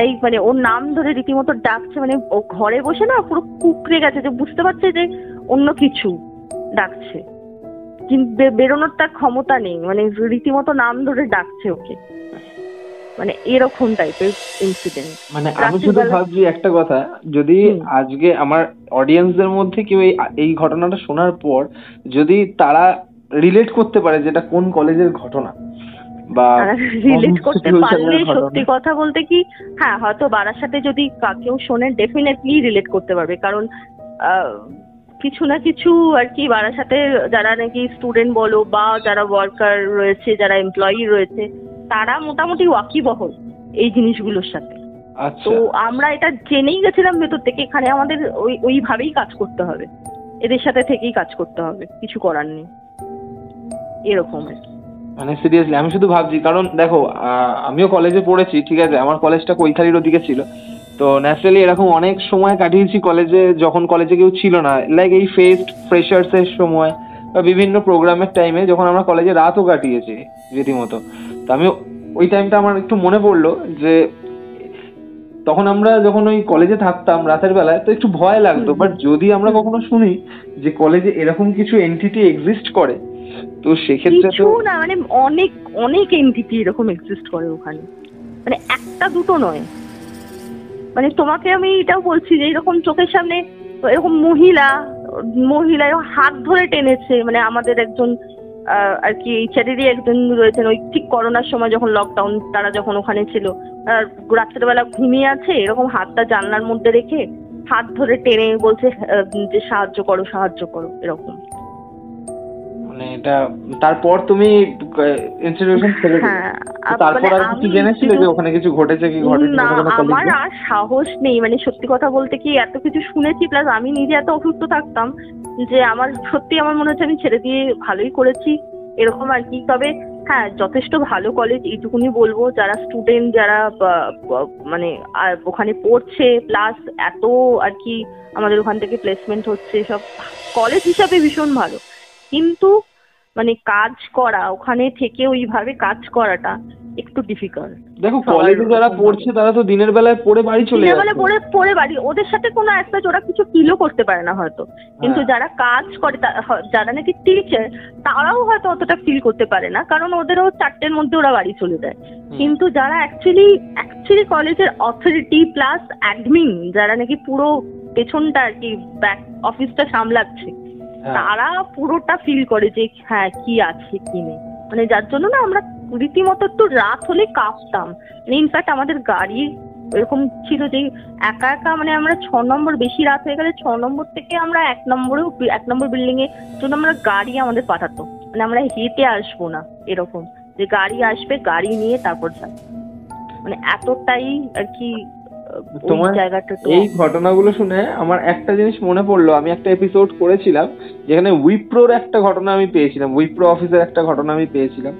এই মানে ওর নাম ধরে রীতিমতো ডাকছে মানে ও ঘরে বসে না পুরো কুকড়ে গেছে যে বুঝতে পারছে যে অন্য কিছু ডাকছে। কিন্তু বেরোনোর তার ক্ষমতা নেই। মানে রীতিমতো নাম ধরে ডাকছে ওকে। মানে এরকম টাইপের ইনসিডেন্ট মানে আমি শুধু ভাবছি একটা কথা যদি আজকে আমার অডিয়েন্সদের মধ্যে কেউ এই ঘটনাটা শোনার পর যদি তারা রিলেট করতে পারে যেটা কোন কলেজের ঘটনা বা রিলেট করতে পারলে সত্যি কথা বলতে কি হ্যাঁ হয়তো বারাসাতে যদি কা- কেউ শোনে ডেফিনেটলি রিলেট করতে পারবে। কারণ আহ, কিছু না কিছু আর কি বারাসাতে যারা নাকি স্টুডেন্ট বলো বা যারা ওয়ার্কার রয়েছে যারা এমপ্লয়ি রয়েছে তারা মোটামুটি ওয়াকিবহল এই জিনিসগুলোর সাথে। আচ্ছা। তো আমরা এটা জেনেই গেছিলাম ভেতর থেকে এখানে আমাদের ওই ওইভাবেই কাজ করতে হবে। এদের সাথে থেকেই কাজ করতে হবে কিছু করার নেই। এরকম আর কি। মানে সিরিয়াসলি আমি শুধু ভাবছি কারণ দেখো আমিও কলেজে পড়েছি ঠিক আছে? আমার কলেজটা কৈখালির ওদিকে ছিল। তো ন্যাচারালি এরকম অনেক সময় কাটিয়েছি কলেজে যখন কলেজে কেউ ছিল না। লাইক এই ফেস্ট ফ্রেশার্স এর সময় বা বিভিন্ন প্রোগ্রামের টাইমে যখন আমরা কলেজে রাতও কাটিয়েছি রীতিমতো। তো আমি ওই টাইমটা আমার একটু মনে পড়ল যে তখন আমরা যখন ওই কলেজে থাকতাম রাতের বেলায় তো একটু ভয় লাগতো। বাট যদি আমরা কখনো শুনি যে কলেজে এরকম কিছু এন্টিটি এক্সিস্ট করে তো সেক্ষেত্রে তো না মানে অনেক অনেক এনটিটি এরকম এক্সিস্ট করে ওখানে। মানে একটা দুটো নয়। মানে তোমাকে আমি এটাও বলছি যে এরকম চোখের সামনে এরকম মহিলা মহিলা হাত ধরে টেনেছে মানে আমাদের একজন আর কি এইচআরেরই একজন রয়েছেন, ওই ঠিক করোনার সময় যখন লকডাউন তারা যখন ওখানে ছিল রাত্রেবেলা ঘুমিয়ে আছে, এরকম হাতটা জানলার মধ্যে রেখে হাত ধরে টেনে বলছে যে সাহায্য করো সাহায্য করো, এরকম। মানে এটা তারপর তুমি ইনস্টিটিউশন ছেড়ে দিলে। হ্যাঁ তারপর মানে আর কিছু জেনেছিলে যে ওখানে কিছু ঘটেছে কি ঘটেছে না আমার আর সাহস নেই। মানে সত্যি কথা বলতে কি এত কিছু শুনেছি প্লাস আমি নিজে এত অসুস্থ থাকতাম যে আমার সত্যি আমার মনে হচ্ছে আমি ছেড়ে দিয়ে ভালোই করেছি এরকম আর কি। তবে হ্যাঁ যথেষ্ট ভালো কলেজ এইটুকুনি বলব। যারা স্টুডেন্ট যারা মানে আর ওখানে পড়ছে প্লাস এত আর কি আমাদের ওখান থেকে প্লেসমেন্ট হচ্ছে সব কলেজ হিসাবে ভীষণ ভালো। কিন্তু মানে কাজ করা ওখানে থেকে ওইভাবে কাজ করাটা একটু ডিফিকাল্ট দেখো কলেজে যারা পড়ছে তারা তো দিনের বেলায় পড়ে বাড়ি চলে দিনের বেলা যাচ্ছে। পড়ে পড়ে বাড়ি ওদের সাথে কোনো একটা ওরা কিছু ফিলও করতে পারে না হয়তো। কিন্তু হ্যাঁ। যারা কাজ করে যারা নাকি টিচার তারাও হয়তো অতটা ফিল করতে পারে না কারণ ওদেরও চারটের মধ্যে ওরা বাড়ি চলে যায়। কিন্তু যারা অ্যাকচুয়ালি অ্যাকচুয়ালি কলেজের অথরিটি প্লাস অ্যাডমিন যারা নাকি পুরো পেছনটা আর কি ব্যাক অফিসটা সামলাচ্ছে। তারা পুরোটা ফিল করে যে হ্যাঁ কি আছে কি নেই। মানে যার জন্য না আমরা রীতিমতো একটু রাত হলে কাঁপতাম। মানে ইনফ্যাক্ট আমাদের গাড়ি এরকম ছিল যে একা একা মানে আমরা ছ নম্বর বেশি রাত হয়ে গেলে ছ নম্বর থেকে আমরা এক নম্বরেও এক নম্বর বিল্ডিং এর জন্য আমরা গাড়ি আমাদের পাঠাতো। মানে আমরা হেঁটে আসব না এরকম। যে গাড়ি আসবে গাড়ি নিয়ে তারপর যাবে মানে এতটাই আর কি তোমার জায়গাটা এই ঘটনাগুলো শুনে আমার একটা জিনিস মনে পড়ল। আমি একটা এপিসোড করেছিলাম। যেখানে উইপ্রোর একটা ঘটনা আমি পেয়েছিলাম উইপ্রো অফিসের একটা ঘটনা আমি পেয়েছিলাম।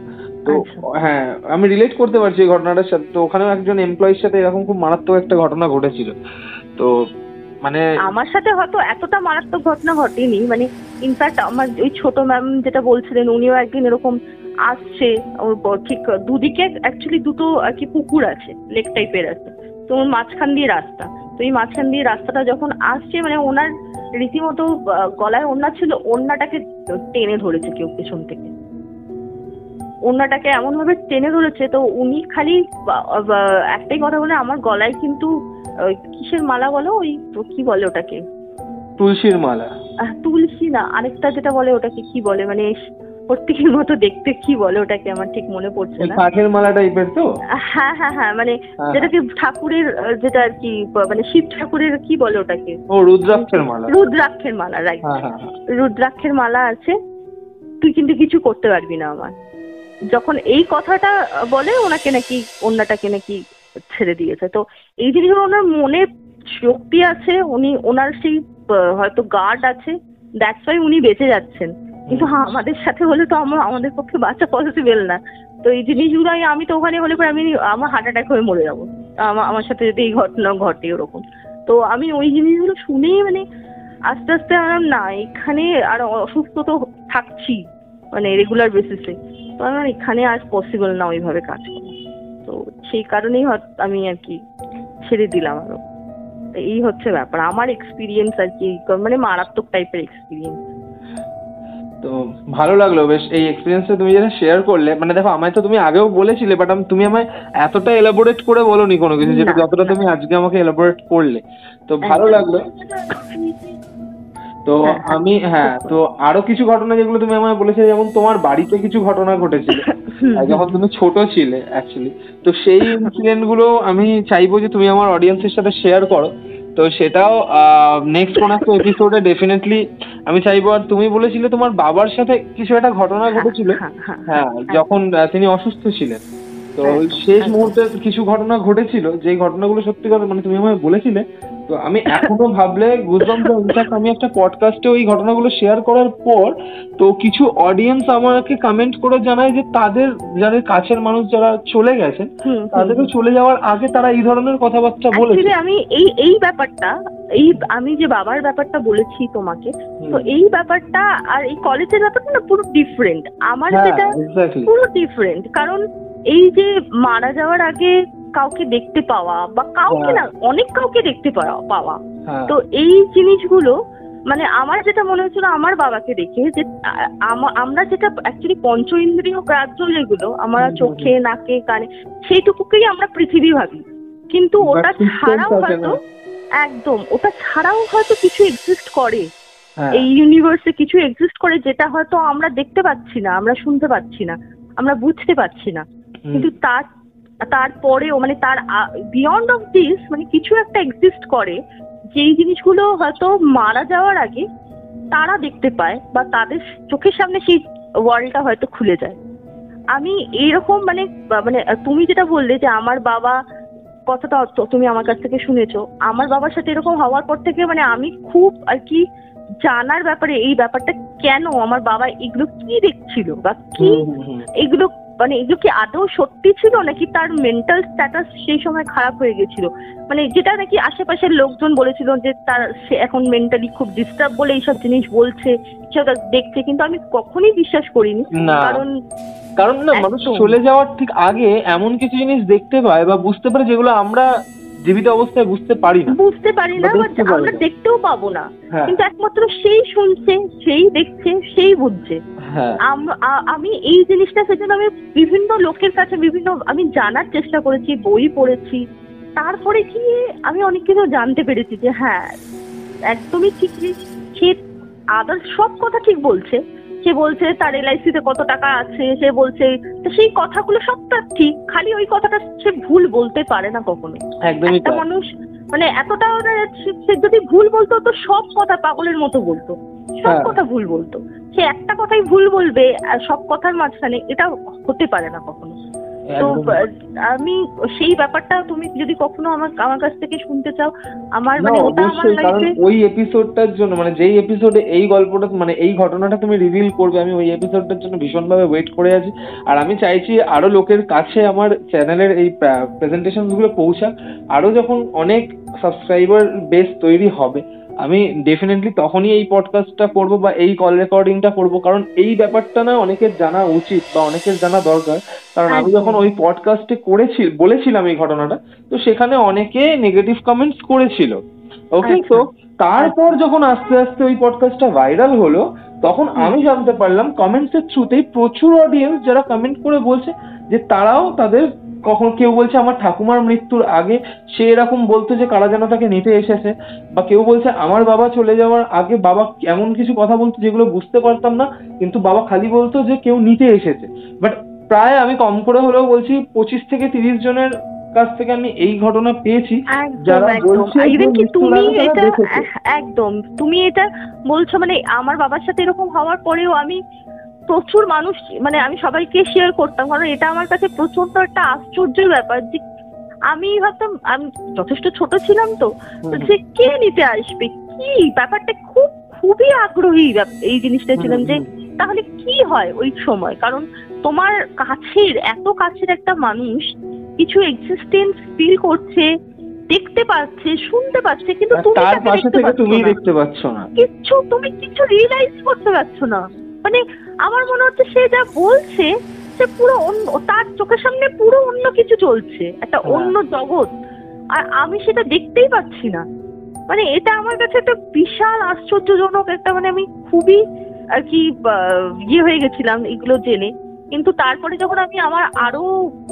তো আচ্ছা। হ্যাঁ আমি রিলেট করতে পারছি এই ঘটনাটার সাথে। তো ওখানেও একজন এমপ্লয়ির সাথে এরকম খুব মারাত্মক একটা ঘটনা ঘটেছিল। তো মানে আমার সাথে হয়তো এতটা মারাত্মক ঘটনা ঘটেনি। মানে ইনফ্যাক্ট আমার ওই ছোট ম্যাম যেটা বলছিলেন উনিও একদিন এরকম আসছে। ওর ঠিক দুদিকে অ্যাকচুয়ালি দুটো আর কি পুকুর আছে লেক টাইপের আছে তো ওর মাঝখান দিয়ে রাস্তা। তো এই মাঝখান দিয়ে রাস্তাটা যখন আসছে মানে ওনার রীতিমতো গলায় ওড়না ছিল ওড়নাটাকে টেনে ধরেছে কেউ পেছন থেকে। এমন ভাবে টেনে ধরেছে তো উনি খালি একটাই কথা বলে আমার গলায় কিন্তু কিসের মালা বলো? ওই কি বলে ওটাকে? তুলসীর মালা। তুলসী না আরেকটা যেটা বলে ওটাকে কি বলে? মানে প্রত্যেকের মতো দেখতে কি বলে ওটাকে? আমার ঠিক মনে পড়ছে না। কাঠের মালা টাইপের তো? হ্যাঁ হ্যাঁ হ্যাঁ মানে হ্যাঁ। যেটাকে ঠাকুরের যেটা আর কি মানে শিব ঠাকুরের কি বলে ওটাকে? ও রুদ্রাক্ষের মালা। রুদ্রাক্ষের মালা রাইট হ্যাঁ হ্যাঁ রুদ্রাক্ষের মালা আছে তুই কিন্তু কিছু করতে পারবি না আমার। যখন এই কথাটা বলে ওনাকে নাকি অন্যটাকে নাকি ছেড়ে দিয়েছে। তো এই জিনিসগুলো ওনার মনে শক্তি আছে উনি ওনার সেই হয়তো গার্ড আছে দ্যাটস ওয়াই উনি বেঁচে যাচ্ছেন। কিন্তু হ্যাঁ আমাদের সাথে হলে তো আমার আমাদের পক্ষে বাঁচা পসিবল না। তো এই জিনিসগুলো আমি তো ওখানে হলে পরে আমি আমার হার্ট অ্যাটাক হয়ে মরে যাব। আমার সাথে যদি এই ঘটনা ঘটে ওরকম। তো আমি ওই জিনিসগুলো শুনেই মানে আস্তে আস্তে আমার না এখানে আর অসুস্থ তো থাকছি মানে রেগুলার বেসিসে তো আমার এখানে আর পসিবল না ওইভাবে কাজ করা। তো সেই কারণেই আমি আর কি ছেড়ে দিলাম আরও। এই হচ্ছে ব্যাপার। আমার এক্সপিরিয়েন্স আর কি মানে মারাত্মক টাইপের এক্সপিরিয়েন্স তো ভালো লাগল বেশ এই এক্সপিরিয়েন্সটা তুমি যেটা শেয়ার করলে মানে দেখো আমায় তো তুমি আগেও বলেছিলে বাট তুমি আমায় এতটা এলাবোরেট করে বলোনি কোনো কিছু যেটা যতটা তুমি আজকে আমাকে এলাবোরেট করলে। তো ভালো লাগল। তো। আমি হ্যাঁ তো আরও কিছু ঘটনা যেগুলো তুমি আমায় বলেছিলে যেমন তোমার বাড়িতে কিছু ঘটনা ঘটেছিল। যখন তুমি ছোট ছিলে অ্যাকচুয়ালি তো সেই ইনসিডেন্টগুলো আমি চাইব যে তুমি আমার অডিয়েন্সের সাথে শেয়ার করো। তো সেটাও নেক্সট কোন একটা এপিসোডে ডেফিনেটলি আমি চাইব আর তুমি বলেছিলে তোমার বাবার সাথে কিছু একটা ঘটনা ঘটেছিল। হ্যাঁ, হ্যাঁ, হ্যাঁ যখন আহ, তিনি অসুস্থ ছিলেন। তো শেষ মুহূর্তে কিছু ঘটনা ঘটেছিল যে ঘটনাগুলো সত্যি কথা মানে তুমি আমায় বলেছিলে তো আমি এখনও ভাবলে ইনফ্যাক্ট আমি একটা পডকাস্টে ওই ঘটনাগুলো শেয়ার করার পর তো কিছু অডিয়েন্স আমাকে কমেন্ট করে জানায় যে তাদের যাদের কাছের মানুষ যারা চলে গেছেন তাদেরকে চলে যাওয়ার আগে তারা এই ধরনের কথাবার্তা বলেছে। আমি এই এই ব্যাপারটা এই আমি যে বাবার ব্যাপারটা বলেছি তোমাকে তো এই ব্যাপারটা আর এই কলেজের ব্যাপারটা না পুরো ডিফারেন্ট আমার হ্যাঁ যেটা পুরো ডিফারেন্ট কারণ এই যে মারা যাওয়ার আগে কাউকে দেখতে পাওয়া বা কাউকে। না অনেক কাউকে দেখতে পাওয়া পাওয়া। হ্যাঁ। তো এই জিনিসগুলো মানে আমার যেটা মনে হচ্ছিল আমার বাবাকে দেখে যে আমরা যেটা অ্যাকচুয়ালি পঞ্চ ইন্দ্রিয় গ্রাহ্য যেগুলো আমরা চোখে নাকে কানে সেইটুকুকেই আমরা পৃথিবী ভাবি। কিন্তু ওটা ছাড়াও হয়তো একদম ওটা ছাড়াও হয়তো কিছু এক্সিস্ট করে। হ্যাঁ। এই ইউনিভার্সে কিছু এক্সিস্ট করে যেটা হয়তো আমরা দেখতে পাচ্ছি না আমরা শুনতে পাচ্ছি না আমরা বুঝতে পারছি না। কিন্তু তার তারপরেও মানে তার বিয়ন্ড অফ দিস মানে কিছু একটা এক্সিস্ট করে যেই জিনিসগুলো হয়তো মারা যাওয়ার আগে তারা দেখতে পায় বা তাদের চোখের সামনে সেই ওয়ার্ল্ডটা হয়তো খুলে যায় আমি এইরকম মানে মানে তুমি যেটা বললে যে আমার বাবা কথাটা তুমি আমার কাছ থেকে শুনেছো আমার বাবার সাথে এরকম হওয়ার পর থেকে মানে আমি খুব আর কি জানার ব্যাপারে এই ব্যাপারটা কেন আমার বাবা এগুলো কি দেখছিল বা কি। এগুলো মানে এগুলো কি আদৌ সত্যি ছিল নাকি তার মেন্টাল স্ট্যাটাস সেই সময় খারাপ হয়ে গেছিল? মানে যেটা নাকি আশেপাশের লোকজন বলেছিল যে তার সে এখন মেন্টালি খুব ডিস্টার্ব বলে এইসব জিনিস বলছে সেটা দেখছে কিন্তু আমি কখনোই বিশ্বাস করিনি। কারণ কারণ না মানুষ চলে যাওয়ার ঠিক আগে এমন কিছু জিনিস দেখতে পায় বা বুঝতে পারে যেগুলো আমরা জীবিত অবস্থায় বুঝতে পারি না। বুঝতে পারি না আমরা দেখতেও পাবো না। হ্যাঁ। কিন্তু একমাত্র সেই শুনছে সেই দেখছে সেই বুঝছে। হ্যাঁ। আমি এই জিনিসটা সেজন্য আমি বিভিন্ন লোকের কাছে বিভিন্ন আমি জানার চেষ্টা করেছি বই পড়েছি। তারপরে কি আমি অনেক কিছু জানতে পেরেছি যে হ্যাঁ একদমই ঠিক সে আদার সব কথা ঠিক বলছে। সে বলছে তার এলআইসি তে কত টাকা আছে সে বলছে তো সেই কথাগুলো সব তার ঠিক খালি ওই কথাটা সে ভুল বলতে পারে না কখনো একদমই একটা মানুষ মানে এতটা সে- সে যদি ভুল বলতো তো সব কথা পাগলের মতো বলতো। সব হ্যাঁ। কথা ভুল বলতো। সে একটা কথাই ভুল বলবে আর সব কথার মাঝখানে এটা হতে পারে না কখনো। তো আমি সেই ব্যাপারটা তুমি যদি কখনো আমার আমার কাছ থেকে শুনতে চাও আমার মানে ওটা আমার লাইফে ওই এপিসোডটার জন্য মানে যেই এপিসোডে এই গল্পটা মানে এই ঘটনাটা তুমি রিভিল করবে আমি ওই এপিসোডটার জন্য ভীষণভাবে ওয়েট করে আছি। আর আমি চাইছি আরও লোকের কাছে আমার চ্যানেলের এই প্রেজেন্টেশনগুলো পৌঁছাক আরও যখন অনেক সাবস্ক্রাইবার বেস তৈরি হবে আমি ডেফিনেটলি তখনই এই পডকাস্টটা করব বা এই কল রেকর্ডিংটা করব। কারণ এই ব্যাপারটা না অনেকের জানা উচিত বা অনেকের জানা দরকার। কারণ আমি যখন ওই পডকাস্টে করেছি বলেছিলাম এই ঘটনাটা তো সেখানে অনেকে নেগেটিভ কমেন্টস করেছিল। ওকে আচ্ছা। তো তারপর যখন আস্তে আস্তে ওই পডকাস্টটা ভাইরাল হলো তখন আমি জানতে পারলাম কমেন্টস এর থ্রুতেই প্রচুর অডিয়েন্স যারা কমেন্ট করে বলছে যে তারাও তাদের কখন কেউ বলছে আমার ঠাকুমার মৃত্যুর আগে সে এরকম বলতো যে কারা যেন তাকে নিতে এসেছে বা কেউ বলছে আমার বাবা চলে যাওয়ার আগে বাবা এমন কিছু কথা বলতো যেগুলো বুঝতে পারতাম না কিন্তু বাবা খালি বলতো যে কেউ নিতে এসেছে। বাট প্রায় আমি কম করে হলেও বলছি পঁচিশ থেকে তিরিশ জনের কাছ থেকে আমি এই ঘটনা পেয়েছি। যারা বলছে কি তুমি এটা একদম। তুমি এটা বলছো মানে আমার বাবার সাথে এরকম হওয়ার পরেও আমি প্রচুর মানুষ মানে আমি সবাইকে শেয়ার করতাম। কারণ এটা আমার কাছে প্রচণ্ড একটা আশ্চর্যের ব্যাপার যে আমি ভাবতাম আমি যথেষ্ট ছোট ছিলাম তো যে কে নিতে আসবে? কি? ব্যাপারটা খুব খুবই আগ্রহী এই জিনিসটা ছিলাম যে তাহলে কি হয় ওই সময়? কারণ তোমার কাছের এত কাছের একটা মানুষ কিছু এক্সিস্টেন্স ফিল করছে দেখতে পাচ্ছে শুনতে পাচ্ছে কিন্তু তুমি তার পাশে থেকে তুমি দেখতে পাচ্ছ না। কিচ্ছু তুমি কিছু রিয়েলাইজ করতে পারছ না। মানে আমার মনে হচ্ছে সে যা বলছে সে পুরো অন্য তার চোখের সামনে পুরো অন্য কিছু চলছে একটা হ্যাঁ। অন্য জগৎ। আর আমি সেটা দেখতেই পাচ্ছি না। মানে এটা আমার কাছে একটা বিশাল আশ্চর্যজনক একটা মানে আমি খুবই আর কি ইয়ে হয়ে গেছিলাম এগুলো জেনে। কিন্তু তারপরে যখন আমি আমার আরও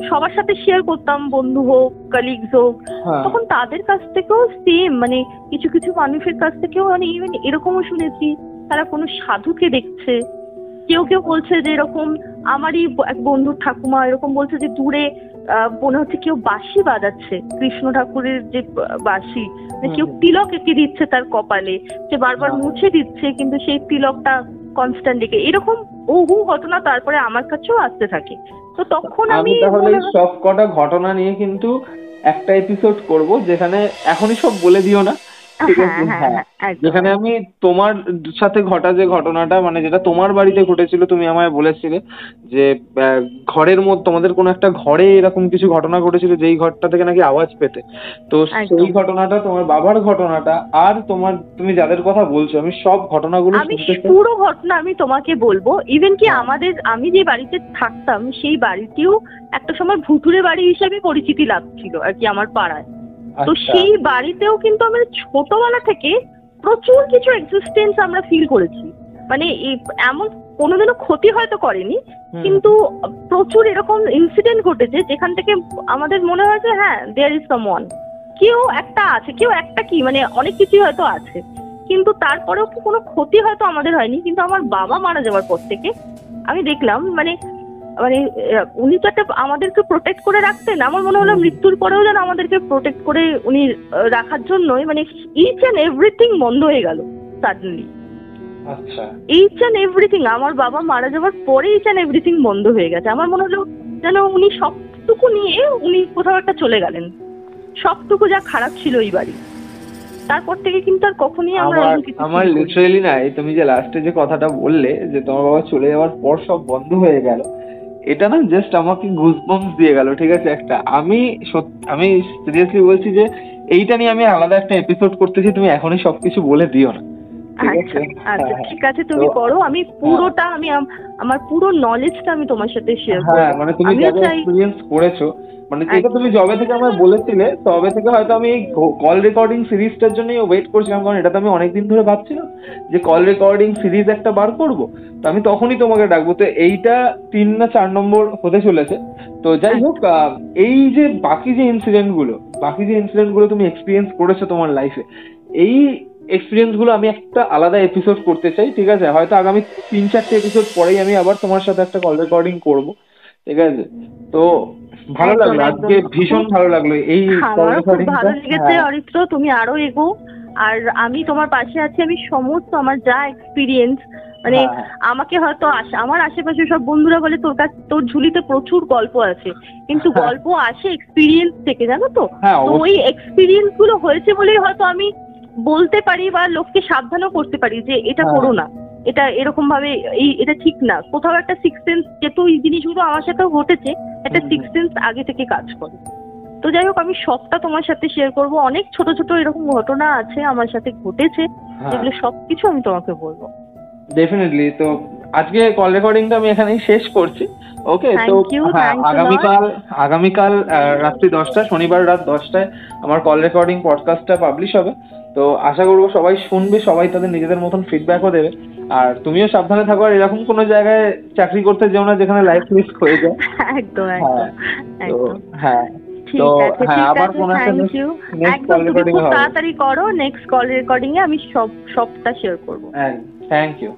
সবার সাথে শেয়ার করতাম বন্ধু হোক কালিগস হোক হ্যাঁ। তখন তাদের কাছ থেকেও সেম মানে কিছু কিছু মানুষের কাছ থেকেও মানে ইভেন এরকমও শুনেছি তারা কোনো সাধুকে দেখছে। কেউ কেউ বলছে যে এরকম আমারই এক বন্ধুর ঠাকুমা এরকম বলছে যে দূরে আহ, মনে হচ্ছে কেউ বাঁশি বাজাচ্ছে কৃষ্ণ ঠাকুরের যে বাঁশি। মানে কেউ তিলক এঁকে দিচ্ছে তার কপালে সে বারবার হ্যাঁ। মুছে দিচ্ছে কিন্তু সেই তিলকটা কনস্ট্যান্ট লেগে এরকম বহু ঘটনা তারপরে আমার কাছেও আসতে থাকে। তো তখন আমি তাহলে সব কটা ঘটনা নিয়ে কিন্তু একটা এপিসোড করব যেখানে এখনই সব বলে দিও না। হ্যাঁ হ্যাঁ হ্যাঁ। যেখানে আমি তোমার সাথে ঘটা যে ঘটনাটা মানে যেটা তোমার বাড়িতে ঘটেছিল তুমি আমায় বলেছিলে যে ঘরের মধ্যে তোমাদের কোনো একটা ঘরে এরকম কিছু ঘটনা ঘটেছিল যেই ঘরটা থেকে নাকি আওয়াজ পেতে। তো সেই ঘটনাটা তোমার বাবার ঘটনাটা আর তোমার তুমি যাদের কথা বলছো আমি সব ঘটনাগুলো আমি পুরো ঘটনা আমি তোমাকে বলব। ইভেন কি। আমাদের আমি যে বাড়িতে থাকতাম সেই বাড়িতেও একটা সময় ভুতুরে বাড়ি হিসেবে পরিচিতি লাভ ছিল আর কি আমার পাড়ায়। তো আচ্ছা সেই বাড়িতেও কিন্তু আমরা ছোটবেলা থেকে প্রচুর কিছু এক্সিস্টেন্স আমরা ফিল করেছি। মানে এমন কোনোদিনও ক্ষতি হয়তো করেনি কিন্তু প্রচুর এরকম ইনসিডেন্ট ঘটেছে যেখান থেকে আমাদের মনে হয় যে হ্যাঁ দেয়ার ইজ সামওয়ান কেউ একটা আছে কেউ একটা কি মানে অনেক কিছুই হয়তো আছে। কিন্তু তারপরেও কি কোনো ক্ষতি হয়তো আমাদের হয়নি কিন্তু আমার বাবা মারা যাওয়ার পর থেকে আমি দেখলাম মানে মানে উনি তো একটা আমাদেরকে প্রোটেক্ট করে রাখতেন। আমার মনে হলো মৃত্যুর পরেও যেন আমাদেরকে প্রোটেক্ট করে উনি রাখার জন্যই মানে ইচ অ্যান্ড এভরিথিং বন্ধ হয়ে গেল সাডেনলি এইচ অ্যান্ড এভরিথিং আমার বাবা মারা যাওয়ার পরে এইচ অ্যান্ড এভরিথিং বন্ধ হয়ে গেছে। আমার মনে হলো যেন উনি সবটুকু নিয়ে উনি কোথাও একটা চলে গেলেন। সবটুকু যা খারাপ ছিল এই বাড়ি। তারপর থেকে কিন্তু আর কখনই আমরা আমার feel না তুমি যে লাস্টে যে কথাটা বললে যে তোমার বাবা চলে যাওয়ার পর সব বন্ধ হয়ে গেল এটা না জাস্ট আমাকে গুজবাম্পস দিয়ে গেল, ঠিক আছে? একটা, আমি আমি সিরিয়াসলি বলছি যে, এইটা নিয়ে আমি আলাদা একটা এপিসোড করতেছি, তুমি এখনই সবকিছু বলে দিও না। আচ্ছা আচ্ছা হ্যাঁ, ঠিক আছে তুমি করো আমি পুরোটা আমি আমার পুরো নলেজটা আমি তোমার সাথে শেয়ার করব। হ্যাঁ মানে তুমি চাই। এক্সপিরিয়েন্স করেছ মানে যেটা তুমি জবে থেকে আমায় বলেছিলে তবে থেকে হয়তো আমি এই কল রেকর্ডিং সিরিজটার জন্যই ওয়েট করছিলাম কারণ এটা তো আমি অনেকদিন ধরে ভাবছিলাম যে কল রেকর্ডিং সিরিজ একটা বার করব। তো আমি তখনই তোমাকে ডাকবো। তো এইটা তিন না চার নম্বর হতে চলেছে। তো যাই হোক আহ, এই যে বাকি যে ইনসিডেন্টগুলো বাকি যে ইনসিডেন্টগুলো তুমি এক্সপিরিয়েন্স করেছ তোমার লাইফে এই এক্সপিরিয়েন্সগুলো আমি একটা আলাদা এপিসোড করতে চাই ঠিক আছে? হয়তো আগামী তিন চারটে এপিসোড পরেই আমি আবার তোমার সাথে একটা কল রেকর্ডিং করব ঠিক আছে? তো ভালো লাগল আজকে ভীষণ ভালো লাগল এই recording টা। ভালো লেগেছে হ্যাঁ, অরিত্র তুমি আরও এগো। আর আমি তোমার পাশে আছি আমি সমস্ত আমার যা এক্সপিরিয়েন্স মানে হ্যাঁ। আমাকে হয়তো আমার আশেপাশে সব বন্ধুরা বলে তোর কাছে তোর ঝুলিতে প্রচুর গল্প আছে। কিন্তু গল্প আসে এক্সপিরিয়েন্স থেকে জানো তো? হ্যাঁ ওই এক্সপিরিয়েন্সগুলো হয়েছে বলেই হয়তো আমি বলতে পারি বা লোককে সাবধানও করতে পারি যে এটা হ্যাঁ। করো না। এটা এরকম ভাবে এই এটা ঠিক না। কোথাও একটা সিক্স সেন্স যেহেতু এই জিনিসগুলো আমার সাথেও ঘটেছে একটা সিক্স সেন্স আগে থেকে কাজ করে। তো যাই হোক আমি সবটা তোমার সাথে শেয়ার করব। অনেক ছোট ছোট এরকম ঘটনা আছে আমার সাথে ঘটেছে হ্যাঁ। যেগুলো সবকিছু আমি তোমাকে বলব। ডেফিনেটলি তো আজকে কল রেকর্ডিংটা আমি এখানেই শেষ করছি। ওকে তো হ্যাঁ. আগামীকাল আগামীকাল রাত্রি দশটা শনিবার রাত দশটায় আমার কল রেকর্ডিং পডকাস্টটা পাবলিশ হবে। তো আশা করব সবাই শুনবে সবাই তাদের নিজেদের মতন ফিডব্যাকও দেবে। আর তুমিও সাবধানে থাকো আর এরকম কোনো জায়গায় চাকরি করতে যেও না যেখানে লাইফ রিস্ক হয়ে যায়। একদম হ্যাঁ একদম হ্যাঁ ঠিক তো আছে হ্যাঁ আবার কোনো একটা হবে। তাড়াতাড়ি করো নেক্সট কল রেকর্ডিং এ আমি সব সবটা শেয়ার করব। থ্যাংক ইউ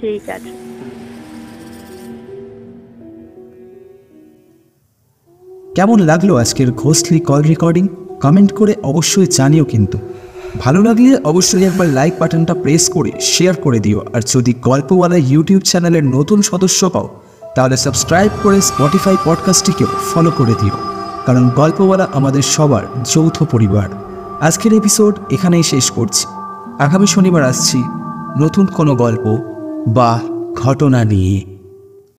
ঠিক আছে। কেমন লাগল আজকের ঘোষলি কল রেকর্ডিং কমেন্ট করে অবশ্যই জানিও কিন্তু। ভালো লাগলে অবশ্যই একবার লাইক বাটনটা প্রেস করে শেয়ার করে দিও। আর যদি গল্পওয়ালা ইউটিউব চ্যানেলের নতুন সদস্য পাও, তাহলে সাবস্ক্রাইব করে স্পটিফাই পডকাস্টটিকেও ফলো করে দিও। কারণ গল্পওয়ালা আমাদের সবার যৌথ পরিবার। আজকের এপিসোড এখানেই শেষ করছি। আগামী শনিবার আসছি নতুন কোনো গল্প বা ঘটনা নিয়ে।